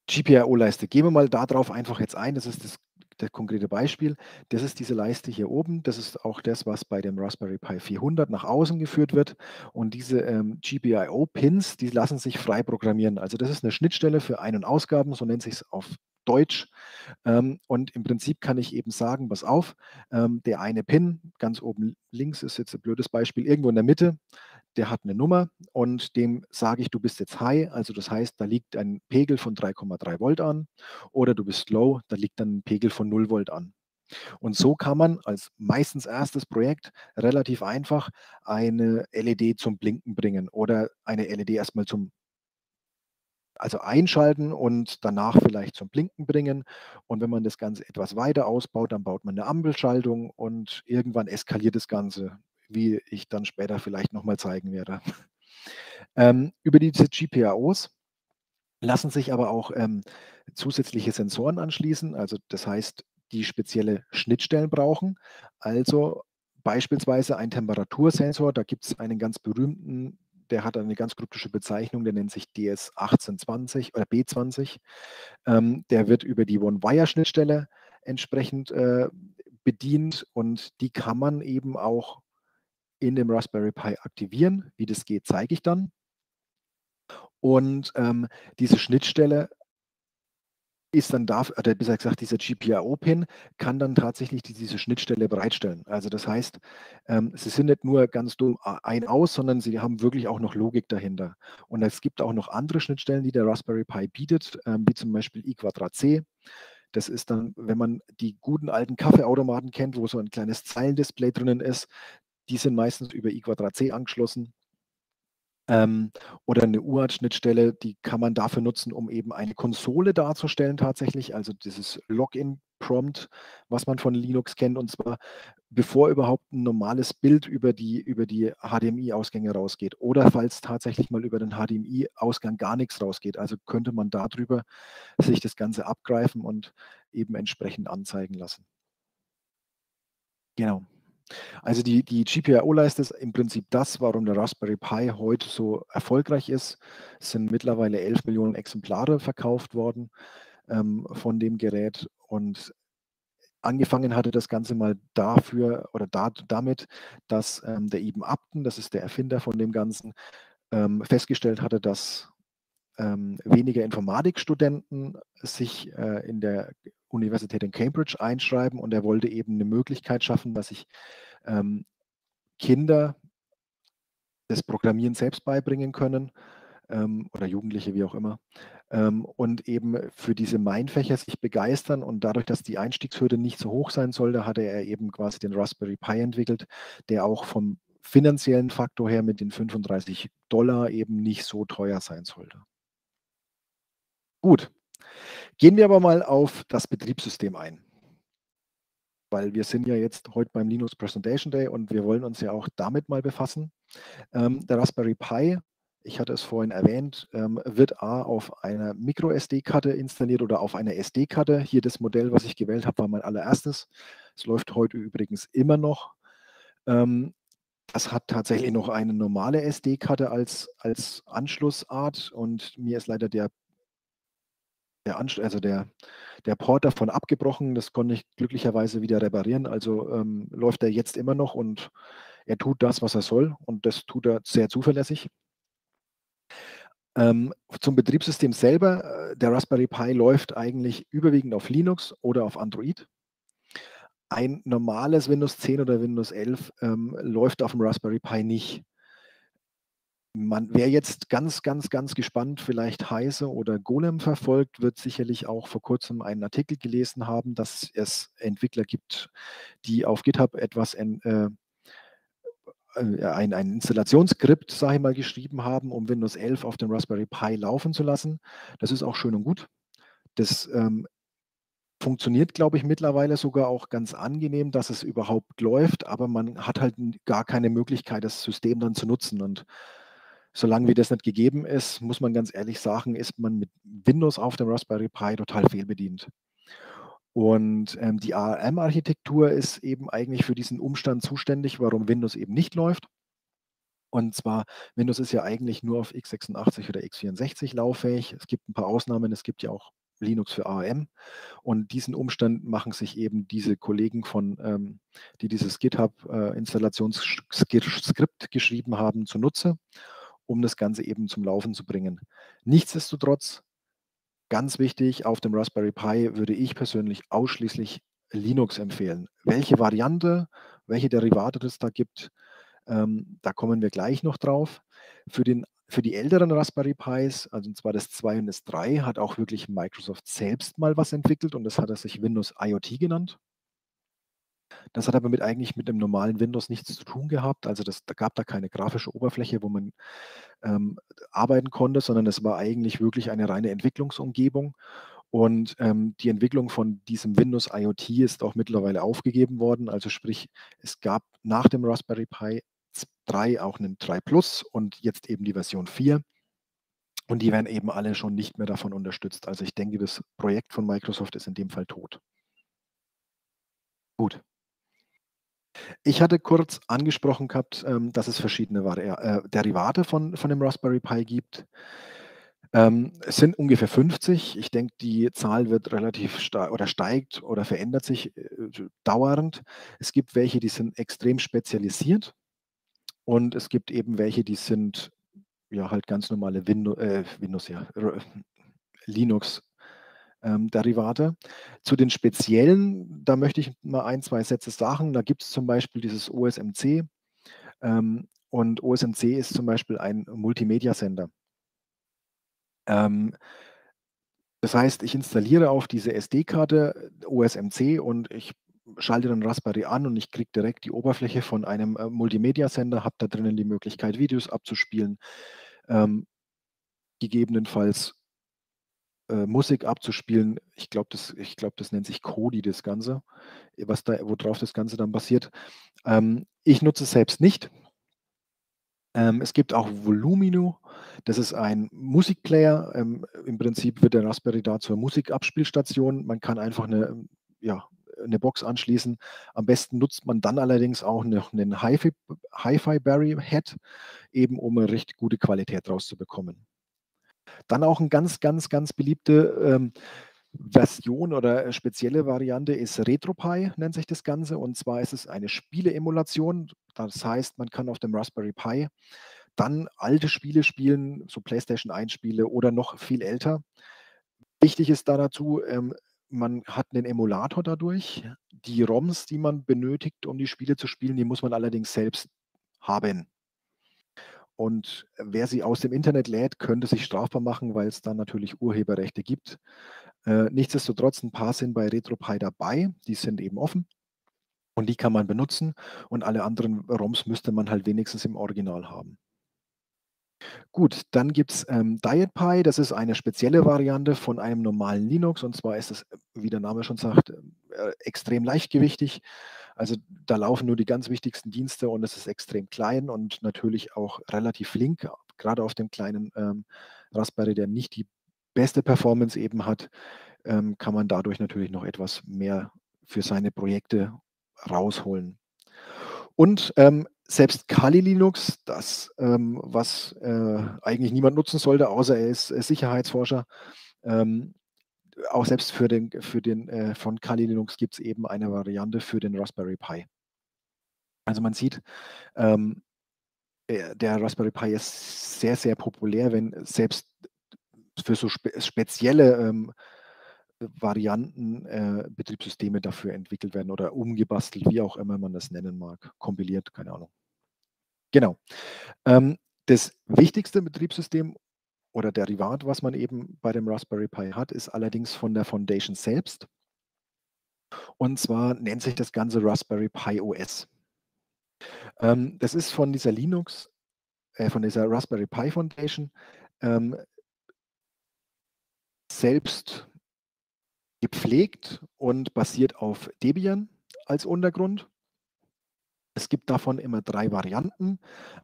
GPIO-Leiste. Gehen wir mal darauf einfach jetzt ein. Das ist das, das, konkrete Beispiel. Das ist diese Leiste hier oben. Das ist auch das, was bei dem Raspberry Pi 400 nach außen geführt wird. Und diese ähm, GPIO-Pins, die lassen sich frei programmieren. Also das ist eine Schnittstelle für Ein- und Ausgaben, so nennt sich es auf Deutsch. Ähm, und im Prinzip kann ich eben sagen, pass auf, ähm, der eine Pin, ganz oben links ist jetzt ein blödes Beispiel, irgendwo in der Mitte, der hat eine Nummer und dem sage ich, du bist jetzt high, also das heißt, da liegt ein Pegel von 3,3 Volt an oder du bist low, da liegt dann ein Pegel von 0 Volt an. Und so kann man als meistens erstes Projekt relativ einfach eine LED zum Blinken bringen oder eine LED erstmal zum also einschalten und danach vielleicht zum Blinken bringen. Und wenn man das Ganze etwas weiter ausbaut, dann baut man eine Ampelschaltung und irgendwann eskaliert das Ganze, wie ich dann später vielleicht nochmal zeigen werde. Ähm, über diese GPIOs lassen sich aber auch ähm, zusätzliche Sensoren anschließen. Also das heißt, die spezielle Schnittstellen brauchen. Also beispielsweise ein Temperatursensor. Da gibt es einen ganz berühmten der hat eine ganz kryptische Bezeichnung, der nennt sich DS1820 oder B20. Ähm, der wird über die One-Wire-Schnittstelle entsprechend äh, bedient und die kann man eben auch in dem Raspberry Pi aktivieren. Wie das geht, zeige ich dann. Und ähm, diese Schnittstelle ist dann darf, oder besser gesagt, dieser GPIO-Pin kann dann tatsächlich diese Schnittstelle bereitstellen. Also das heißt, ähm, sie sind nicht nur ganz dumm ein aus, sondern sie haben wirklich auch noch Logik dahinter. Und es gibt auch noch andere Schnittstellen, die der Raspberry Pi bietet, ähm, wie zum Beispiel i Quadrat C. Das ist dann, wenn man die guten alten Kaffeeautomaten kennt, wo so ein kleines Zeilendisplay drinnen ist, die sind meistens über i Quadrat C angeschlossen. Ähm, oder eine UART-Schnittstelle, die kann man dafür nutzen, um eben eine Konsole darzustellen tatsächlich, also dieses Login-Prompt, was man von Linux kennt, und zwar bevor überhaupt ein normales Bild über die, über die HDMI-Ausgänge rausgeht oder falls tatsächlich mal über den HDMI-Ausgang gar nichts rausgeht. Also könnte man darüber sich das Ganze abgreifen und eben entsprechend anzeigen lassen. Genau. Also die, die GPIO-Leiste ist im Prinzip das, warum der Raspberry Pi heute so erfolgreich ist. Es sind mittlerweile 11 Millionen Exemplare verkauft worden ähm, von dem Gerät und angefangen hatte das Ganze mal dafür oder da, damit, dass ähm, der Eben Upton, das ist der Erfinder von dem Ganzen, ähm, festgestellt hatte, dass ähm, weniger Informatikstudenten sich äh, in der Universität in Cambridge einschreiben und er wollte eben eine Möglichkeit schaffen, dass sich ähm, Kinder das Programmieren selbst beibringen können ähm, oder Jugendliche, wie auch immer, ähm, und eben für diese Mainfächer sich begeistern und dadurch, dass die Einstiegshürde nicht so hoch sein sollte, hatte er eben quasi den Raspberry Pi entwickelt, der auch vom finanziellen Faktor her mit den 35 Dollar eben nicht so teuer sein sollte. Gut, gehen wir aber mal auf das Betriebssystem ein. Weil wir sind ja jetzt heute beim Linux Presentation Day und wir wollen uns ja auch damit mal befassen. Ähm, der Raspberry Pi, ich hatte es vorhin erwähnt, ähm, wird A auf einer Micro-SD-Karte installiert oder auf einer SD-Karte. Hier das Modell, was ich gewählt habe, war mein allererstes. Es läuft heute übrigens immer noch. Ähm, das hat tatsächlich noch eine normale SD-Karte als, als Anschlussart und mir ist leider der der, Anst also der, der Port davon abgebrochen. Das konnte ich glücklicherweise wieder reparieren. Also ähm, läuft er jetzt immer noch und er tut das, was er soll. Und das tut er sehr zuverlässig. Ähm, zum Betriebssystem selber, äh, der Raspberry Pi läuft eigentlich überwiegend auf Linux oder auf Android. Ein normales Windows 10 oder Windows 11 ähm, läuft auf dem Raspberry Pi nicht. Man, wer jetzt ganz, ganz, ganz gespannt vielleicht Heise oder Golem verfolgt, wird sicherlich auch vor kurzem einen Artikel gelesen haben, dass es Entwickler gibt, die auf GitHub etwas in, äh, äh, ein, ein Installationsskript, sage ich mal, geschrieben haben, um Windows 11 auf dem Raspberry Pi laufen zu lassen. Das ist auch schön und gut. Das ähm, funktioniert, glaube ich, mittlerweile sogar auch ganz angenehm, dass es überhaupt läuft, aber man hat halt gar keine Möglichkeit, das System dann zu nutzen. Und solange wie das nicht gegeben ist, muss man ganz ehrlich sagen, ist man mit Windows auf dem Raspberry Pi total fehlbedient. Und ähm, die ARM-Architektur ist eben eigentlich für diesen Umstand zuständig, warum Windows eben nicht läuft. Und zwar, Windows ist ja eigentlich nur auf x86 oder x64 lauffähig. Es gibt ein paar Ausnahmen, es gibt ja auch Linux für ARM. Und diesen Umstand machen sich eben diese Kollegen von, ähm, die dieses GitHub-Installationsskript äh, geschrieben haben, zunutze, um das Ganze eben zum Laufen zu bringen. Nichtsdestotrotz, ganz wichtig, auf dem Raspberry Pi würde ich persönlich ausschließlich Linux empfehlen. Welche Variante, welche Derivate es da gibt, ähm, da kommen wir gleich noch drauf. Für den für die älteren Raspberry Pis, also und zwar das 2 und das 3, hat auch wirklich Microsoft selbst mal was entwickelt und das hat er sich Windows IoT genannt. Das hat aber mit eigentlich mit dem normalen Windows nichts zu tun gehabt. Also das, da gab da keine grafische Oberfläche, wo man ähm, arbeiten konnte, sondern es war eigentlich wirklich eine reine Entwicklungsumgebung. Und ähm, die Entwicklung von diesem Windows IoT ist auch mittlerweile aufgegeben worden. Also sprich, es gab nach dem Raspberry Pi 3 auch einen 3 Plus und jetzt eben die Version 4. Und die werden eben alle schon nicht mehr davon unterstützt. Also ich denke, das Projekt von Microsoft ist in dem Fall tot. Gut. Ich hatte kurz angesprochen gehabt, ähm, dass es verschiedene Vari äh, Derivate von, von dem Raspberry Pi gibt. Ähm, es sind ungefähr 50. Ich denke, die Zahl wird relativ stark oder steigt oder verändert sich äh, dauernd. Es gibt welche, die sind extrem spezialisiert. Und es gibt eben welche, die sind ja halt ganz normale Windows, äh, Windows ja, Linux-Derivate. Ähm, Zu den speziellen, da möchte ich mal ein, zwei Sätze sagen. Da gibt es zum Beispiel dieses OSMC. Ähm, und OSMC ist zum Beispiel ein Multimedia-Sender. Ähm, das heißt, ich installiere auf diese SD-Karte OSMC und ich schalte den Raspberry an und ich kriege direkt die Oberfläche von einem äh, Multimedia-Sender, habe da drinnen die Möglichkeit, Videos abzuspielen, ähm, gegebenenfalls äh, Musik abzuspielen. Ich glaube, das, glaub, das nennt sich Kodi, das Ganze, was da, worauf das Ganze dann basiert. Ähm, ich nutze es selbst nicht. Ähm, es gibt auch Volumino, das ist ein Musikplayer. Ähm, Im Prinzip wird der Raspberry da zur Musikabspielstation. Man kann einfach eine ja, eine Box anschließen. Am besten nutzt man dann allerdings auch noch einen Hi-Fi Barry Head, eben um eine richtig gute Qualität rauszubekommen. Dann auch eine ganz, ganz, ganz beliebte ähm, Version oder spezielle Variante ist RetroPie, nennt sich das Ganze. Und zwar ist es eine Spieleemulation. Das heißt, man kann auf dem Raspberry Pi dann alte Spiele spielen, so PlayStation 1 Spiele oder noch viel älter. Wichtig ist da dazu, ähm, man hat einen Emulator dadurch. Die ROMs, die man benötigt, um die Spiele zu spielen, die muss man allerdings selbst haben. Und wer sie aus dem Internet lädt, könnte sich strafbar machen, weil es dann natürlich Urheberrechte gibt. Äh, nichtsdestotrotz, ein paar sind bei RetroPie dabei, die sind eben offen und die kann man benutzen und alle anderen ROMs müsste man halt wenigstens im Original haben. Gut, dann gibt es ähm, DietPi. Das ist eine spezielle Variante von einem normalen Linux. Und zwar ist es, wie der Name schon sagt, äh, extrem leichtgewichtig. Also da laufen nur die ganz wichtigsten Dienste und es ist extrem klein und natürlich auch relativ flink. Gerade auf dem kleinen ähm, Raspberry, der nicht die beste Performance eben hat, ähm, kann man dadurch natürlich noch etwas mehr für seine Projekte rausholen. Und ähm, selbst Kali Linux, das, ähm, was äh, eigentlich niemand nutzen sollte, außer er ist äh, Sicherheitsforscher, ähm, auch selbst für den, für den äh, von Kali Linux gibt es eben eine Variante für den Raspberry Pi. Also man sieht, ähm, äh, der Raspberry Pi ist sehr, sehr populär, wenn selbst für so spe spezielle ähm, Varianten, äh, Betriebssysteme dafür entwickelt werden oder umgebastelt, wie auch immer man das nennen mag, kompiliert, keine Ahnung. Genau. Ähm, das wichtigste Betriebssystem oder Derivat, was man eben bei dem Raspberry Pi hat, ist allerdings von der Foundation selbst. Und zwar nennt sich das Ganze Raspberry Pi OS. Ähm, das ist von dieser Linux, äh, von dieser Raspberry Pi Foundation ähm, selbst gepflegt und basiert auf Debian als Untergrund. Es gibt davon immer drei Varianten.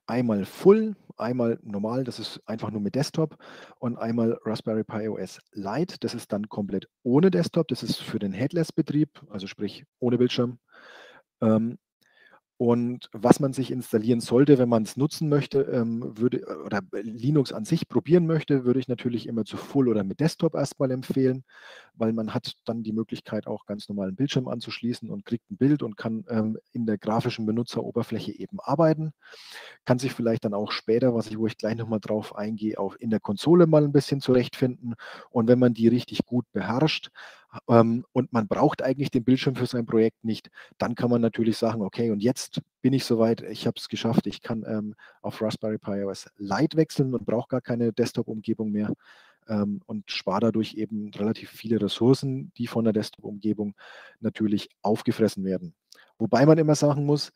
Einmal Full, einmal normal, das ist einfach nur mit Desktop und einmal Raspberry Pi OS Lite, das ist dann komplett ohne Desktop, das ist für den Headless-Betrieb, also sprich ohne Bildschirm. Ähm, und was man sich installieren sollte, wenn man es nutzen möchte, ähm, würde oder Linux an sich probieren möchte, würde ich natürlich immer zu Full oder mit Desktop erstmal empfehlen, weil man hat dann die Möglichkeit, auch ganz normal einen Bildschirm anzuschließen und kriegt ein Bild und kann ähm, in der grafischen Benutzeroberfläche eben arbeiten. Kann sich vielleicht dann auch später, was ich, wo ich gleich nochmal drauf eingehe, auch in der Konsole mal ein bisschen zurechtfinden. Und wenn man die richtig gut beherrscht, ähm, und man braucht eigentlich den Bildschirm für sein Projekt nicht, dann kann man natürlich sagen, okay, und jetzt bin ich soweit, ich habe es geschafft, ich kann ähm, auf Raspberry Pi OS Lite wechseln und brauche gar keine Desktop-Umgebung mehr ähm, und spare dadurch eben relativ viele Ressourcen, die von der Desktop-Umgebung natürlich aufgefressen werden. Wobei man immer sagen muss,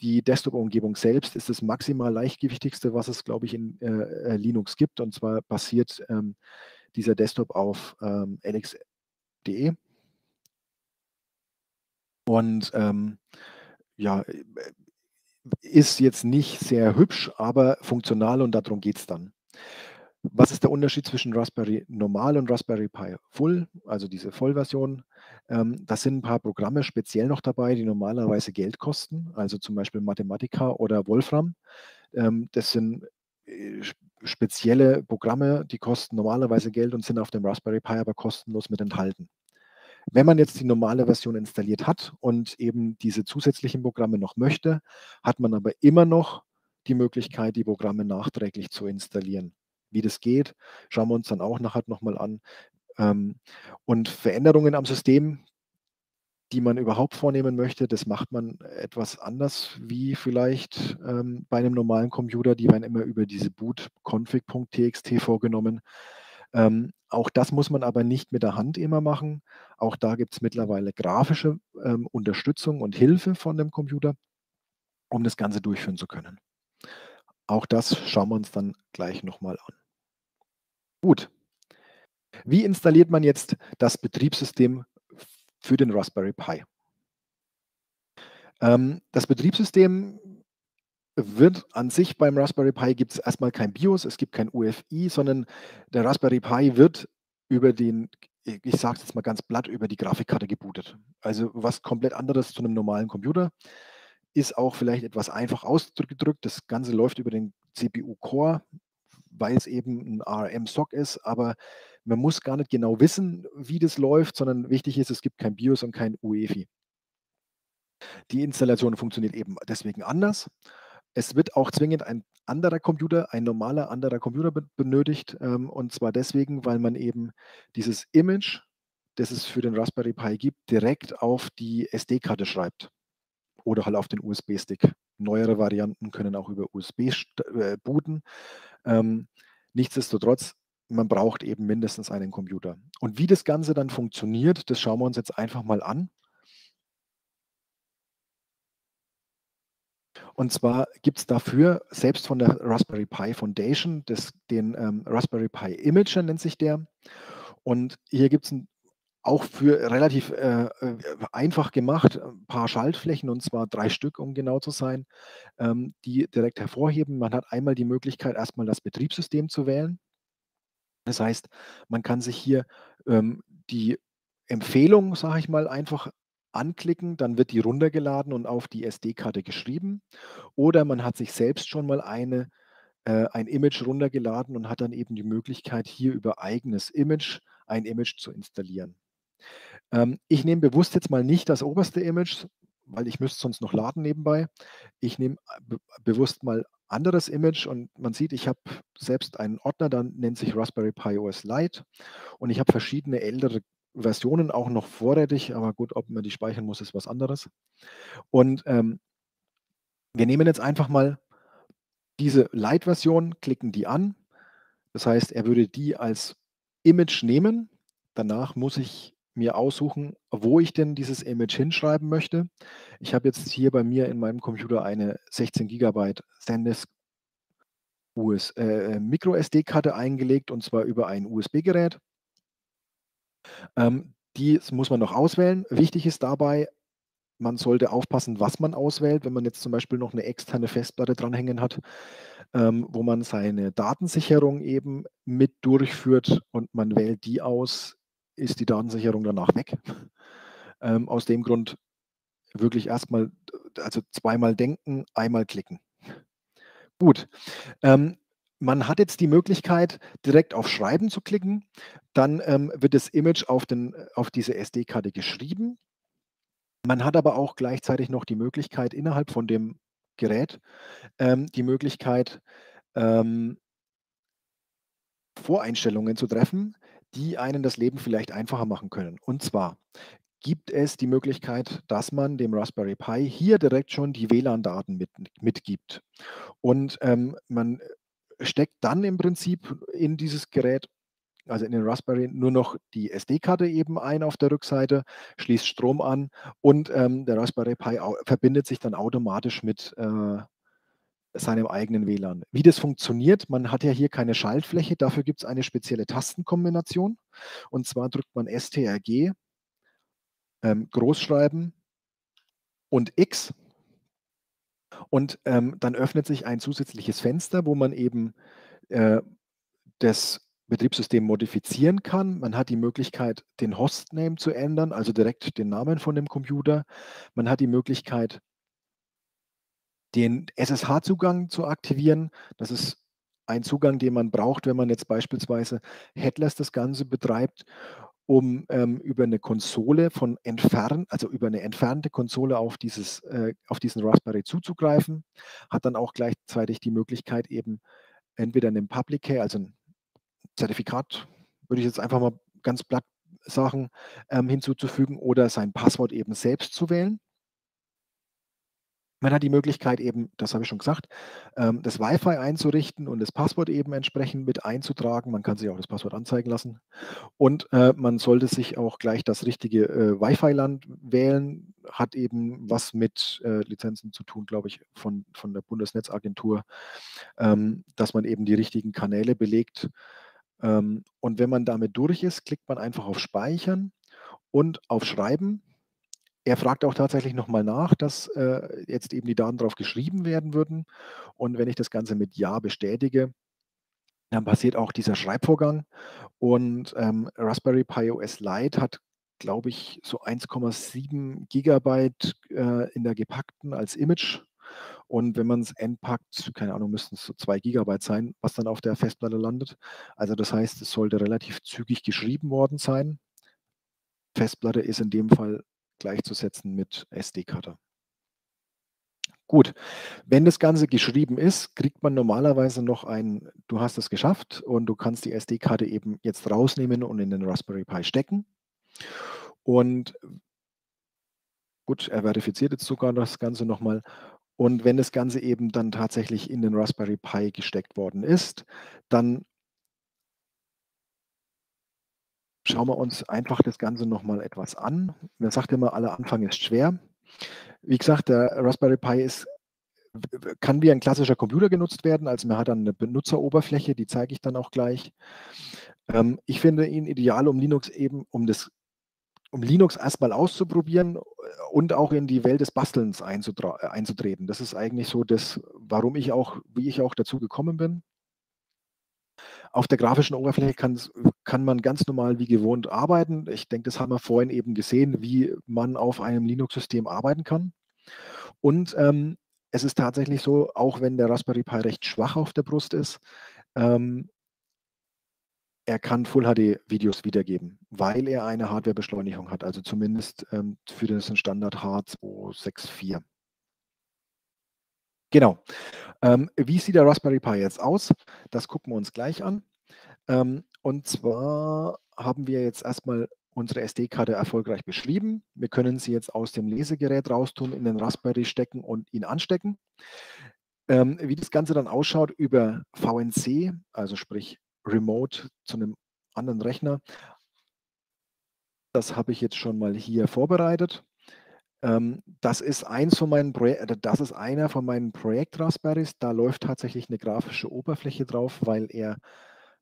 die Desktop-Umgebung selbst ist das maximal leichtgewichtigste, was es, glaube ich, in äh, äh Linux gibt. Und zwar basiert ähm, dieser Desktop auf ähm, LX De. Und ähm, ja, äh, ist jetzt nicht sehr hübsch, aber funktional und darum geht es dann. Was ist der Unterschied zwischen Raspberry Normal und Raspberry Pi Full, also diese Vollversion? Ähm, da sind ein paar Programme speziell noch dabei, die normalerweise Geld kosten, also zum Beispiel Mathematica oder Wolfram. Ähm, das sind äh, spezielle Programme, die kosten normalerweise Geld und sind auf dem Raspberry Pi aber kostenlos mit enthalten. Wenn man jetzt die normale Version installiert hat und eben diese zusätzlichen Programme noch möchte, hat man aber immer noch die Möglichkeit, die Programme nachträglich zu installieren. Wie das geht, schauen wir uns dann auch nachher nochmal an. Ähm, und Veränderungen am System, die man überhaupt vornehmen möchte, das macht man etwas anders wie vielleicht ähm, bei einem normalen Computer. Die werden immer über diese boot-config.txt vorgenommen. Ähm, auch das muss man aber nicht mit der Hand immer machen. Auch da gibt es mittlerweile grafische ähm, Unterstützung und Hilfe von dem Computer, um das Ganze durchführen zu können. Auch das schauen wir uns dann gleich nochmal an. Gut. Wie installiert man jetzt das Betriebssystem für den Raspberry Pi. Ähm, das Betriebssystem wird an sich beim Raspberry Pi gibt es erstmal kein BIOS, es gibt kein UFI, sondern der Raspberry Pi wird über den, ich sage es jetzt mal ganz platt, über die Grafikkarte gebootet. Also was komplett anderes zu einem normalen Computer. Ist auch vielleicht etwas einfach ausgedrückt. Das Ganze läuft über den CPU-Core, weil es eben ein ARM-SOC ist, aber man muss gar nicht genau wissen, wie das läuft, sondern wichtig ist, es gibt kein BIOS und kein UEFI. Die Installation funktioniert eben deswegen anders. Es wird auch zwingend ein anderer Computer, ein normaler anderer Computer benötigt. Ähm, und zwar deswegen, weil man eben dieses Image, das es für den Raspberry Pi gibt, direkt auf die SD-Karte schreibt. Oder halt auf den USB-Stick. Neuere Varianten können auch über USB äh, booten. Ähm, nichtsdestotrotz man braucht eben mindestens einen Computer. Und wie das Ganze dann funktioniert, das schauen wir uns jetzt einfach mal an. Und zwar gibt es dafür selbst von der Raspberry Pi Foundation das, den ähm, Raspberry Pi Imager, nennt sich der. Und hier gibt es auch für relativ äh, äh, einfach gemacht ein paar Schaltflächen, und zwar drei Stück, um genau zu sein, ähm, die direkt hervorheben. Man hat einmal die Möglichkeit, erstmal das Betriebssystem zu wählen. Das heißt, man kann sich hier ähm, die Empfehlung, sage ich mal, einfach anklicken, dann wird die runtergeladen und auf die SD-Karte geschrieben. Oder man hat sich selbst schon mal eine, äh, ein Image runtergeladen und hat dann eben die Möglichkeit, hier über eigenes Image ein Image zu installieren. Ähm, ich nehme bewusst jetzt mal nicht das oberste Image, weil ich müsste sonst noch laden nebenbei. Ich nehme äh, be bewusst mal anderes Image und man sieht, ich habe selbst einen Ordner, der nennt sich Raspberry Pi OS Lite und ich habe verschiedene ältere Versionen auch noch vorrätig, aber gut, ob man die speichern muss, ist was anderes. Und ähm, wir nehmen jetzt einfach mal diese Lite-Version, klicken die an. Das heißt, er würde die als Image nehmen. Danach muss ich mir aussuchen, wo ich denn dieses Image hinschreiben möchte. Ich habe jetzt hier bei mir in meinem Computer eine 16 GB SanDisk US, äh, Micro SD-Karte eingelegt und zwar über ein USB-Gerät. Ähm, die muss man noch auswählen. Wichtig ist dabei, man sollte aufpassen, was man auswählt. Wenn man jetzt zum Beispiel noch eine externe Festplatte dranhängen hat, ähm, wo man seine Datensicherung eben mit durchführt und man wählt die aus, ist die Datensicherung danach weg. Ähm, aus dem Grund wirklich erstmal, also zweimal denken, einmal klicken. Gut. Ähm, man hat jetzt die Möglichkeit, direkt auf Schreiben zu klicken. Dann ähm, wird das Image auf, den, auf diese SD-Karte geschrieben. Man hat aber auch gleichzeitig noch die Möglichkeit, innerhalb von dem Gerät ähm, die Möglichkeit, ähm, Voreinstellungen zu treffen, die einen das Leben vielleicht einfacher machen können. Und zwar gibt es die Möglichkeit, dass man dem Raspberry Pi hier direkt schon die WLAN-Daten mit, mitgibt. Und ähm, man steckt dann im Prinzip in dieses Gerät also in den Raspberry nur noch die SD-Karte eben ein auf der Rückseite, schließt Strom an und ähm, der Raspberry Pi verbindet sich dann automatisch mit äh, seinem eigenen WLAN. Wie das funktioniert, man hat ja hier keine Schaltfläche, dafür gibt es eine spezielle Tastenkombination. Und zwar drückt man STRG, ähm, Großschreiben und X. Und ähm, dann öffnet sich ein zusätzliches Fenster, wo man eben äh, das Betriebssystem modifizieren kann. Man hat die Möglichkeit, den Hostname zu ändern, also direkt den Namen von dem Computer. Man hat die Möglichkeit, den SSH-Zugang zu aktivieren. Das ist ein Zugang, den man braucht, wenn man jetzt beispielsweise Headless das Ganze betreibt, um ähm, über eine Konsole von entfernt, also über eine entfernte Konsole auf, dieses, äh, auf diesen Raspberry zuzugreifen. Hat dann auch gleichzeitig die Möglichkeit, eben entweder einen Public Key, also ein Zertifikat, würde ich jetzt einfach mal ganz platt sagen, ähm, hinzuzufügen oder sein Passwort eben selbst zu wählen. Man hat die Möglichkeit eben, das habe ich schon gesagt, ähm, das Wi-Fi einzurichten und das Passwort eben entsprechend mit einzutragen. Man kann sich auch das Passwort anzeigen lassen. Und äh, man sollte sich auch gleich das richtige äh, Wi-Fi-Land wählen. Hat eben was mit äh, Lizenzen zu tun, glaube ich, von, von der Bundesnetzagentur, ähm, dass man eben die richtigen Kanäle belegt. Ähm, und wenn man damit durch ist, klickt man einfach auf Speichern und auf Schreiben er fragt auch tatsächlich nochmal nach, dass äh, jetzt eben die Daten drauf geschrieben werden würden. Und wenn ich das Ganze mit Ja bestätige, dann passiert auch dieser Schreibvorgang. Und ähm, Raspberry Pi OS Lite hat, glaube ich, so 1,7 Gigabyte äh, in der gepackten als Image. Und wenn man es entpackt, keine Ahnung, müssten es so 2 Gigabyte sein, was dann auf der Festplatte landet. Also das heißt, es sollte relativ zügig geschrieben worden sein. Festplatte ist in dem Fall gleichzusetzen mit SD-Karte. Gut, wenn das Ganze geschrieben ist, kriegt man normalerweise noch ein, du hast es geschafft und du kannst die SD-Karte eben jetzt rausnehmen und in den Raspberry Pi stecken. Und gut, er verifiziert jetzt sogar das Ganze nochmal. Und wenn das Ganze eben dann tatsächlich in den Raspberry Pi gesteckt worden ist, dann schauen wir uns einfach das Ganze nochmal etwas an. Man sagt immer, aller Anfang ist schwer. Wie gesagt, der Raspberry Pi ist, kann wie ein klassischer Computer genutzt werden. Also man hat dann eine Benutzeroberfläche, die zeige ich dann auch gleich. Ähm, ich finde ihn ideal, um Linux eben, um das um Linux erstmal auszuprobieren und auch in die Welt des Bastelns einzutreten. Das ist eigentlich so das, warum ich auch, wie ich auch dazu gekommen bin. Auf der grafischen Oberfläche kann man ganz normal wie gewohnt arbeiten. Ich denke, das haben wir vorhin eben gesehen, wie man auf einem Linux-System arbeiten kann. Und ähm, es ist tatsächlich so, auch wenn der Raspberry Pi recht schwach auf der Brust ist, ähm, er kann Full HD Videos wiedergeben, weil er eine Hardwarebeschleunigung hat, also zumindest ähm, für den Standard H264. Genau. Ähm, wie sieht der Raspberry Pi jetzt aus? Das gucken wir uns gleich an. Ähm, und zwar haben wir jetzt erstmal unsere SD-Karte erfolgreich beschrieben. Wir können sie jetzt aus dem Lesegerät raustun, in den Raspberry stecken und ihn anstecken. Ähm, wie das Ganze dann ausschaut über VNC, also sprich Remote zu einem anderen Rechner, das habe ich jetzt schon mal hier vorbereitet. Ähm, das ist eins von meinen Projek das ist einer von meinen Projekt-Raspberries. Da läuft tatsächlich eine grafische Oberfläche drauf, weil er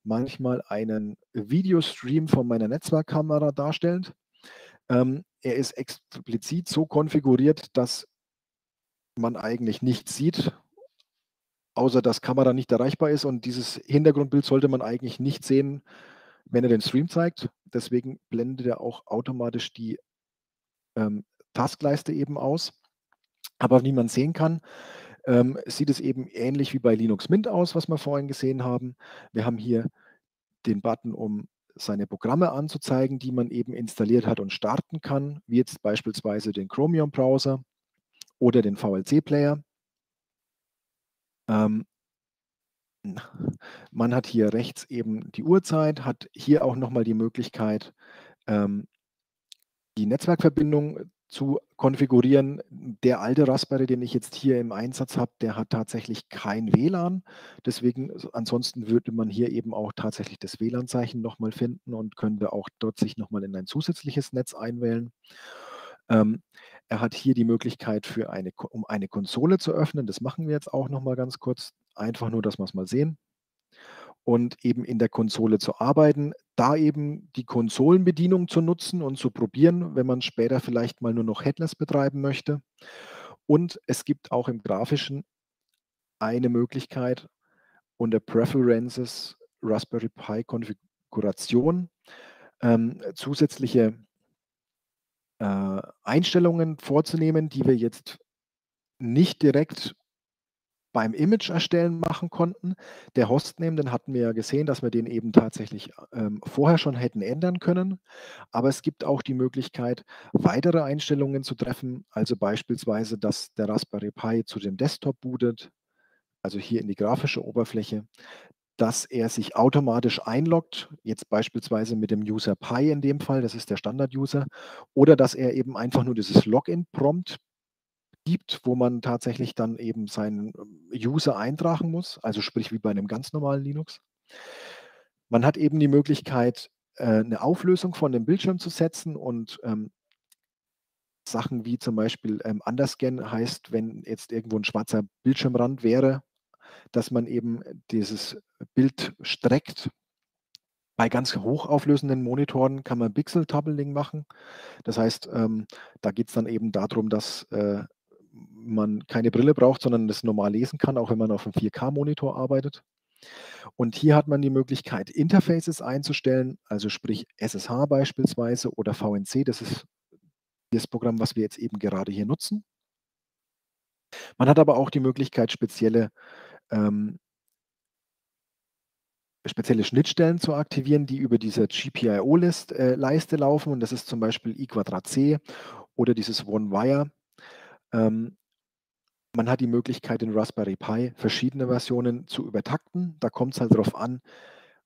manchmal einen Videostream von meiner Netzwerkkamera darstellt. Ähm, er ist explizit so konfiguriert, dass man eigentlich nichts sieht, außer dass Kamera nicht erreichbar ist und dieses Hintergrundbild sollte man eigentlich nicht sehen, wenn er den Stream zeigt. Deswegen blendet er auch automatisch die ähm, Taskleiste eben aus. Aber wie man sehen kann, ähm, sieht es eben ähnlich wie bei Linux Mint aus, was wir vorhin gesehen haben. Wir haben hier den Button, um seine Programme anzuzeigen, die man eben installiert hat und starten kann, wie jetzt beispielsweise den Chromium-Browser oder den VLC-Player. Ähm, man hat hier rechts eben die Uhrzeit, hat hier auch nochmal die Möglichkeit, ähm, die Netzwerkverbindung zu konfigurieren. Der alte Raspberry, den ich jetzt hier im Einsatz habe, der hat tatsächlich kein WLAN. Deswegen, ansonsten würde man hier eben auch tatsächlich das WLAN-Zeichen nochmal finden und könnte auch dort sich nochmal in ein zusätzliches Netz einwählen. Ähm, er hat hier die Möglichkeit, für eine, um eine Konsole zu öffnen. Das machen wir jetzt auch nochmal ganz kurz. Einfach nur, dass wir es mal sehen und eben in der Konsole zu arbeiten, da eben die Konsolenbedienung zu nutzen und zu probieren, wenn man später vielleicht mal nur noch Headless betreiben möchte. Und es gibt auch im Grafischen eine Möglichkeit unter Preferences Raspberry Pi Konfiguration ähm, zusätzliche äh, Einstellungen vorzunehmen, die wir jetzt nicht direkt beim Image erstellen machen konnten. Der Hostname, den hatten wir ja gesehen, dass wir den eben tatsächlich ähm, vorher schon hätten ändern können. Aber es gibt auch die Möglichkeit, weitere Einstellungen zu treffen. Also beispielsweise, dass der Raspberry Pi zu dem Desktop bootet, also hier in die grafische Oberfläche, dass er sich automatisch einloggt, jetzt beispielsweise mit dem User Pi in dem Fall, das ist der Standard-User, oder dass er eben einfach nur dieses Login-Prompt gibt, wo man tatsächlich dann eben seinen ähm, User eintragen muss, also sprich wie bei einem ganz normalen Linux. Man hat eben die Möglichkeit, äh, eine Auflösung von dem Bildschirm zu setzen und ähm, Sachen wie zum Beispiel ähm, Underscan heißt, wenn jetzt irgendwo ein schwarzer Bildschirmrand wäre, dass man eben dieses Bild streckt. Bei ganz hochauflösenden Monitoren kann man Pixel-Tubbling machen. Das heißt, ähm, da geht es dann eben darum, dass äh, man keine Brille braucht, sondern das normal lesen kann, auch wenn man auf einem 4K-Monitor arbeitet. Und hier hat man die Möglichkeit, Interfaces einzustellen, also sprich SSH beispielsweise oder VNC, das ist das Programm, was wir jetzt eben gerade hier nutzen. Man hat aber auch die Möglichkeit, spezielle, ähm, spezielle Schnittstellen zu aktivieren, die über diese GPIO-Leiste äh, laufen. Und das ist zum Beispiel i C oder dieses OneWire. Ähm, man hat die Möglichkeit, in Raspberry Pi verschiedene Versionen zu übertakten. Da kommt es halt darauf an,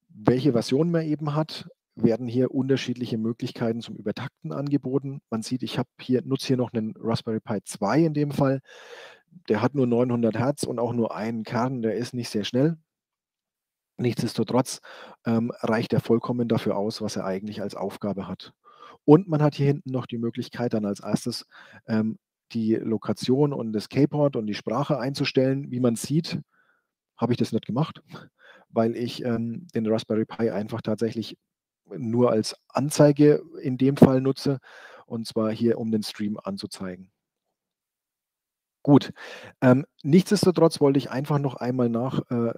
welche Version man eben hat. Werden hier unterschiedliche Möglichkeiten zum Übertakten angeboten. Man sieht, ich habe hier, nutze hier noch einen Raspberry Pi 2 in dem Fall. Der hat nur 900 Hertz und auch nur einen Kern, der ist nicht sehr schnell. Nichtsdestotrotz ähm, reicht er vollkommen dafür aus, was er eigentlich als Aufgabe hat. Und man hat hier hinten noch die Möglichkeit, dann als erstes ähm, die Lokation und das Keyboard und die Sprache einzustellen. Wie man sieht, habe ich das nicht gemacht, weil ich ähm, den Raspberry Pi einfach tatsächlich nur als Anzeige in dem Fall nutze und zwar hier, um den Stream anzuzeigen. Gut, ähm, nichtsdestotrotz wollte ich einfach noch einmal nach, äh,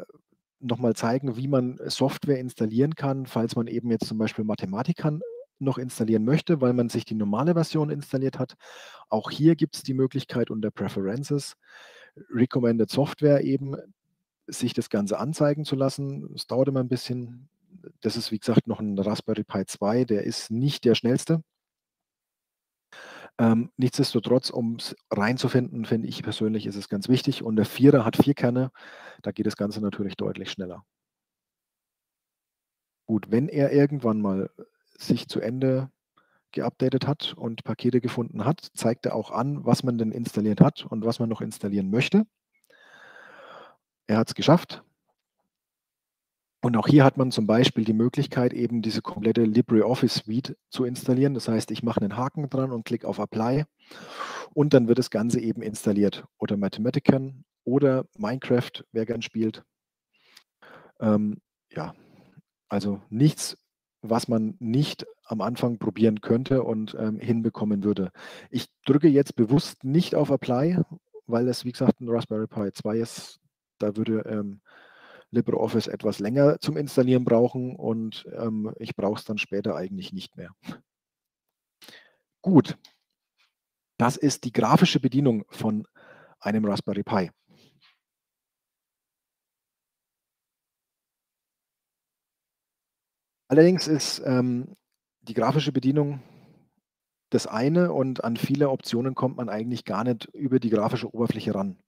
noch mal zeigen, wie man Software installieren kann, falls man eben jetzt zum Beispiel Mathematikern noch installieren möchte, weil man sich die normale Version installiert hat. Auch hier gibt es die Möglichkeit unter Preferences, Recommended Software eben, sich das Ganze anzeigen zu lassen. Es dauert immer ein bisschen. Das ist, wie gesagt, noch ein Raspberry Pi 2, der ist nicht der schnellste. Ähm, nichtsdestotrotz, um es reinzufinden, finde ich persönlich, ist es ganz wichtig. Und der Vierer hat vier Kerne, da geht das Ganze natürlich deutlich schneller. Gut, wenn er irgendwann mal sich zu Ende geupdatet hat und Pakete gefunden hat, zeigt er auch an, was man denn installiert hat und was man noch installieren möchte. Er hat es geschafft. Und auch hier hat man zum Beispiel die Möglichkeit, eben diese komplette LibreOffice Suite zu installieren. Das heißt, ich mache einen Haken dran und klicke auf Apply und dann wird das Ganze eben installiert. Oder Mathematicon oder Minecraft, wer gern spielt. Ähm, ja, also nichts was man nicht am Anfang probieren könnte und ähm, hinbekommen würde. Ich drücke jetzt bewusst nicht auf Apply, weil es, wie gesagt, ein Raspberry Pi 2 ist. Da würde ähm, LibreOffice etwas länger zum Installieren brauchen und ähm, ich brauche es dann später eigentlich nicht mehr. Gut, das ist die grafische Bedienung von einem Raspberry Pi. Allerdings ist ähm, die grafische Bedienung das eine und an viele Optionen kommt man eigentlich gar nicht über die grafische Oberfläche ran.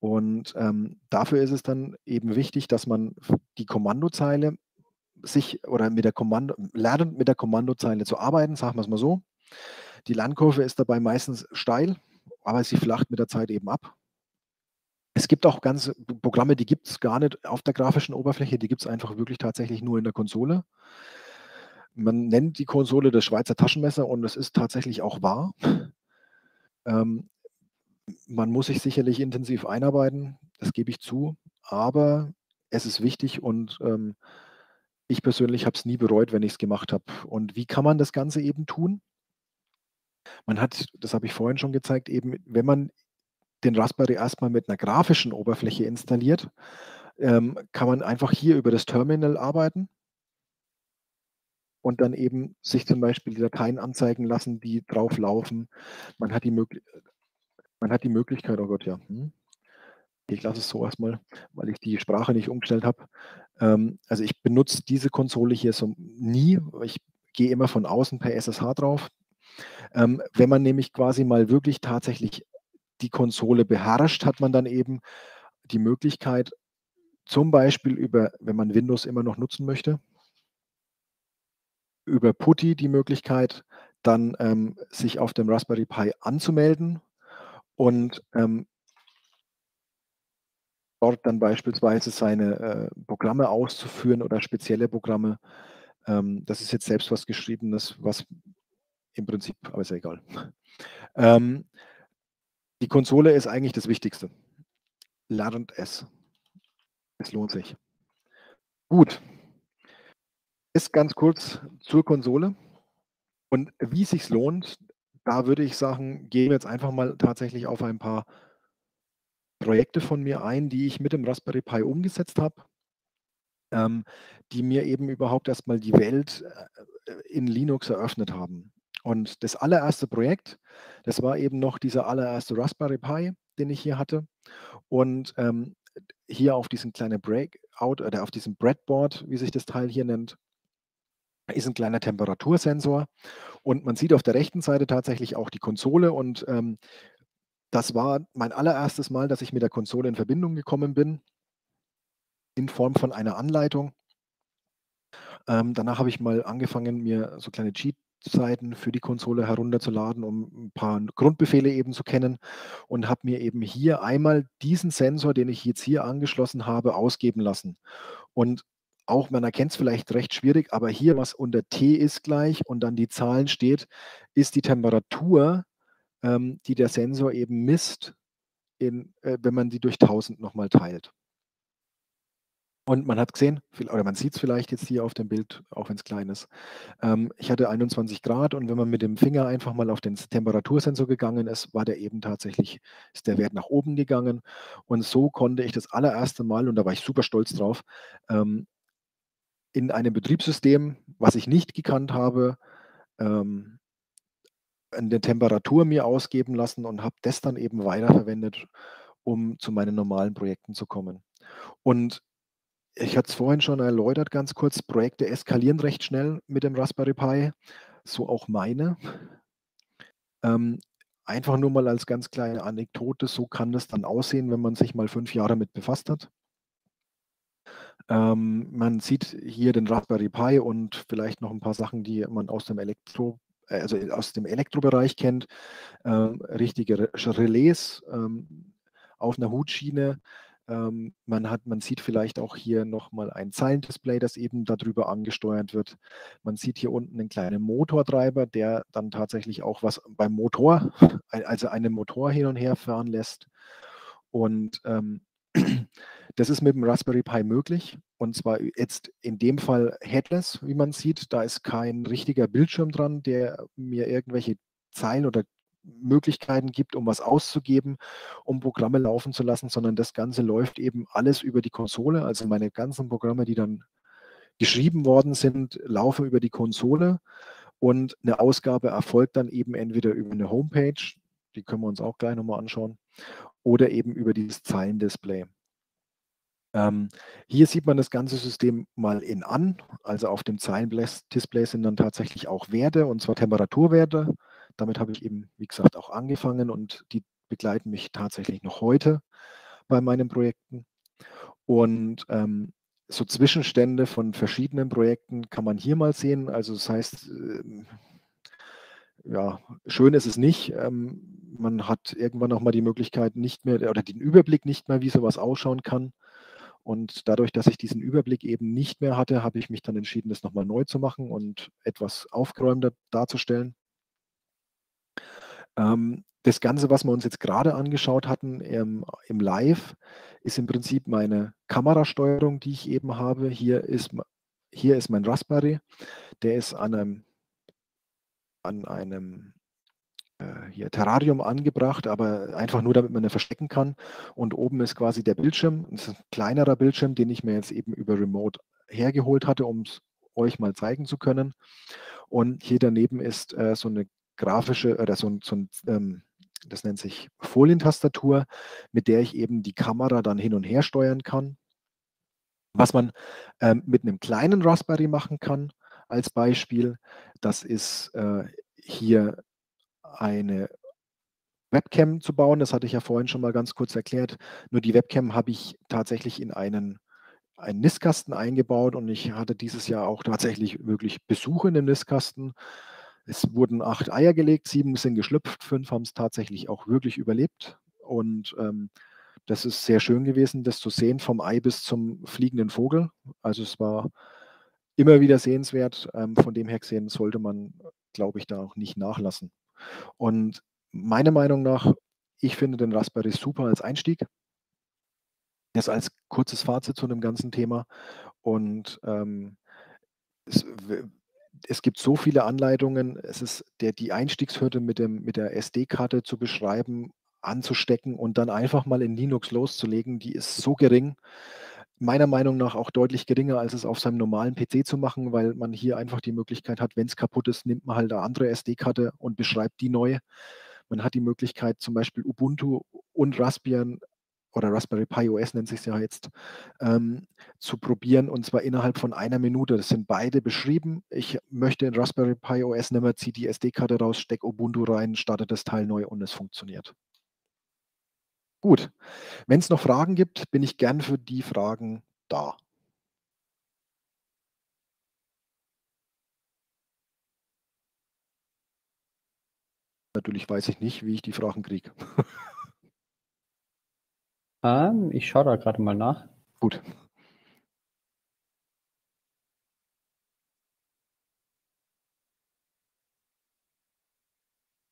Und ähm, dafür ist es dann eben wichtig, dass man die Kommandozeile sich oder mit der Kommando lernt, mit der Kommandozeile zu arbeiten, sagen wir es mal so. Die Lernkurve ist dabei meistens steil, aber sie flacht mit der Zeit eben ab. Es gibt auch ganze Programme, die gibt es gar nicht auf der grafischen Oberfläche, die gibt es einfach wirklich tatsächlich nur in der Konsole. Man nennt die Konsole das Schweizer Taschenmesser und es ist tatsächlich auch wahr. Ähm, man muss sich sicherlich intensiv einarbeiten, das gebe ich zu, aber es ist wichtig und ähm, ich persönlich habe es nie bereut, wenn ich es gemacht habe. Und wie kann man das Ganze eben tun? Man hat, das habe ich vorhin schon gezeigt, eben, wenn man den Raspberry erstmal mit einer grafischen Oberfläche installiert, ähm, kann man einfach hier über das Terminal arbeiten und dann eben sich zum Beispiel die Dateien anzeigen lassen, die drauf laufen. Man hat die, Möglich man hat die Möglichkeit, oh Gott, ja, hm. ich lasse es so erstmal, weil ich die Sprache nicht umgestellt habe. Ähm, also ich benutze diese Konsole hier so nie. Ich gehe immer von außen per SSH drauf. Ähm, wenn man nämlich quasi mal wirklich tatsächlich die Konsole beherrscht, hat man dann eben die Möglichkeit, zum Beispiel über, wenn man Windows immer noch nutzen möchte, über PuTTY die Möglichkeit, dann ähm, sich auf dem Raspberry Pi anzumelden und ähm, dort dann beispielsweise seine äh, Programme auszuführen oder spezielle Programme. Ähm, das ist jetzt selbst was Geschriebenes, was im Prinzip, aber ist ja egal. Ähm, die Konsole ist eigentlich das Wichtigste. Lernt es. Es lohnt sich. Gut. Ist ganz kurz zur Konsole. Und wie es sich lohnt, da würde ich sagen, gehen wir jetzt einfach mal tatsächlich auf ein paar Projekte von mir ein, die ich mit dem Raspberry Pi umgesetzt habe, ähm, die mir eben überhaupt erstmal die Welt äh, in Linux eröffnet haben. Und das allererste Projekt, das war eben noch dieser allererste Raspberry Pi, den ich hier hatte. Und ähm, hier auf diesem kleinen Breakout oder auf diesem Breadboard, wie sich das Teil hier nennt, ist ein kleiner Temperatursensor. Und man sieht auf der rechten Seite tatsächlich auch die Konsole. Und ähm, das war mein allererstes Mal, dass ich mit der Konsole in Verbindung gekommen bin, in Form von einer Anleitung. Ähm, danach habe ich mal angefangen, mir so kleine Cheat Seiten für die Konsole herunterzuladen, um ein paar Grundbefehle eben zu kennen und habe mir eben hier einmal diesen Sensor, den ich jetzt hier angeschlossen habe, ausgeben lassen. Und auch, man erkennt es vielleicht recht schwierig, aber hier, was unter T ist gleich und dann die Zahlen steht, ist die Temperatur, ähm, die der Sensor eben misst, in, äh, wenn man die durch 1000 nochmal teilt. Und man hat gesehen, oder man sieht es vielleicht jetzt hier auf dem Bild, auch wenn es klein ist. Ähm, ich hatte 21 Grad und wenn man mit dem Finger einfach mal auf den Temperatursensor gegangen ist, war der eben tatsächlich, ist der Wert nach oben gegangen. Und so konnte ich das allererste Mal, und da war ich super stolz drauf, ähm, in einem Betriebssystem, was ich nicht gekannt habe, ähm, eine Temperatur mir ausgeben lassen und habe das dann eben weiterverwendet, um zu meinen normalen Projekten zu kommen. Und ich hatte es vorhin schon erläutert, ganz kurz, Projekte eskalieren recht schnell mit dem Raspberry Pi, so auch meine. Ähm, einfach nur mal als ganz kleine Anekdote, so kann das dann aussehen, wenn man sich mal fünf Jahre mit befasst hat. Ähm, man sieht hier den Raspberry Pi und vielleicht noch ein paar Sachen, die man aus dem Elektro, äh, also aus dem Elektrobereich kennt. Ähm, richtige Relais ähm, auf einer Hutschiene, ähm, man, hat, man sieht vielleicht auch hier nochmal ein Zeilendisplay, das eben darüber angesteuert wird. Man sieht hier unten einen kleinen Motortreiber, der dann tatsächlich auch was beim Motor, also einen Motor hin und her fahren lässt. Und ähm, Das ist mit dem Raspberry Pi möglich und zwar jetzt in dem Fall headless, wie man sieht. Da ist kein richtiger Bildschirm dran, der mir irgendwelche Zeilen oder Möglichkeiten gibt, um was auszugeben, um Programme laufen zu lassen, sondern das Ganze läuft eben alles über die Konsole. Also meine ganzen Programme, die dann geschrieben worden sind, laufen über die Konsole und eine Ausgabe erfolgt dann eben entweder über eine Homepage, die können wir uns auch gleich nochmal anschauen, oder eben über dieses Zeilendisplay. Ähm, hier sieht man das ganze System mal in an. Also auf dem Zeilendisplay sind dann tatsächlich auch Werte, und zwar Temperaturwerte. Damit habe ich eben, wie gesagt, auch angefangen und die begleiten mich tatsächlich noch heute bei meinen Projekten. Und ähm, so Zwischenstände von verschiedenen Projekten kann man hier mal sehen. Also das heißt, ähm, ja, schön ist es nicht. Ähm, man hat irgendwann auch mal die Möglichkeit nicht mehr oder den Überblick nicht mehr, wie sowas ausschauen kann. Und dadurch, dass ich diesen Überblick eben nicht mehr hatte, habe ich mich dann entschieden, das nochmal neu zu machen und etwas aufgeräumter darzustellen. Ähm, das Ganze, was wir uns jetzt gerade angeschaut hatten im, im Live, ist im Prinzip meine Kamerasteuerung, die ich eben habe. Hier ist, hier ist mein Raspberry. Der ist an einem, an einem äh, hier Terrarium angebracht, aber einfach nur, damit man ihn verstecken kann. Und oben ist quasi der Bildschirm. Ein kleinerer Bildschirm, den ich mir jetzt eben über Remote hergeholt hatte, um es euch mal zeigen zu können. Und hier daneben ist äh, so eine grafische oder so, so ein ähm, das nennt sich Folientastatur, mit der ich eben die Kamera dann hin und her steuern kann. Was man ähm, mit einem kleinen Raspberry machen kann, als Beispiel, das ist äh, hier eine Webcam zu bauen. Das hatte ich ja vorhin schon mal ganz kurz erklärt. Nur die Webcam habe ich tatsächlich in einen, einen Nistkasten eingebaut und ich hatte dieses Jahr auch tatsächlich wirklich Besuche in dem Nistkasten. Es wurden acht Eier gelegt, sieben sind geschlüpft, fünf haben es tatsächlich auch wirklich überlebt. Und ähm, das ist sehr schön gewesen, das zu sehen, vom Ei bis zum fliegenden Vogel. Also es war immer wieder sehenswert. Ähm, von dem her gesehen sollte man, glaube ich, da auch nicht nachlassen. Und meiner Meinung nach, ich finde den Raspberry super als Einstieg. Das als kurzes Fazit zu dem ganzen Thema. Und ähm, es, es gibt so viele Anleitungen. Es ist der, die Einstiegshürde mit, dem, mit der SD-Karte zu beschreiben, anzustecken und dann einfach mal in Linux loszulegen, die ist so gering. Meiner Meinung nach auch deutlich geringer, als es auf seinem normalen PC zu machen, weil man hier einfach die Möglichkeit hat, wenn es kaputt ist, nimmt man halt eine andere SD-Karte und beschreibt die neu. Man hat die Möglichkeit, zum Beispiel Ubuntu und Raspbian oder Raspberry Pi OS nennt sich ja jetzt, ähm, zu probieren und zwar innerhalb von einer Minute. Das sind beide beschrieben. Ich möchte in Raspberry Pi OS nehmen, ziehe die SD-Karte raus, stecke Ubuntu rein, starte das Teil neu und es funktioniert. Gut, wenn es noch Fragen gibt, bin ich gern für die Fragen da. Natürlich weiß ich nicht, wie ich die Fragen kriege. Ähm, ich schaue da gerade mal nach. Gut.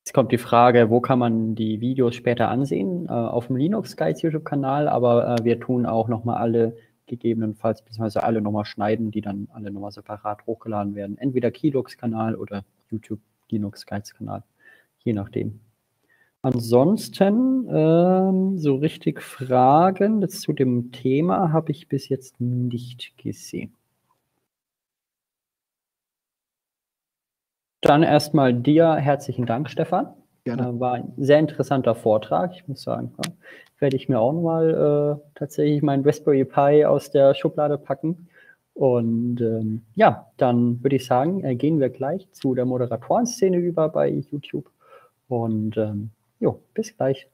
Jetzt kommt die Frage, wo kann man die Videos später ansehen? Äh, auf dem Linux Guides YouTube-Kanal, aber äh, wir tun auch nochmal alle gegebenenfalls, beziehungsweise alle nochmal schneiden, die dann alle nochmal separat hochgeladen werden. Entweder Keylux-Kanal oder YouTube Linux Guides-Kanal, je nachdem. Ansonsten, ähm, so richtig Fragen zu dem Thema habe ich bis jetzt nicht gesehen. Dann erstmal dir herzlichen Dank, Stefan. Gerne. Äh, war ein sehr interessanter Vortrag, ich muss sagen. Ja. Werde ich mir auch nochmal äh, tatsächlich meinen Raspberry Pi aus der Schublade packen. Und ähm, ja, dann würde ich sagen, äh, gehen wir gleich zu der Moderatorenszene über bei YouTube. Und ähm, Jo, bis gleich.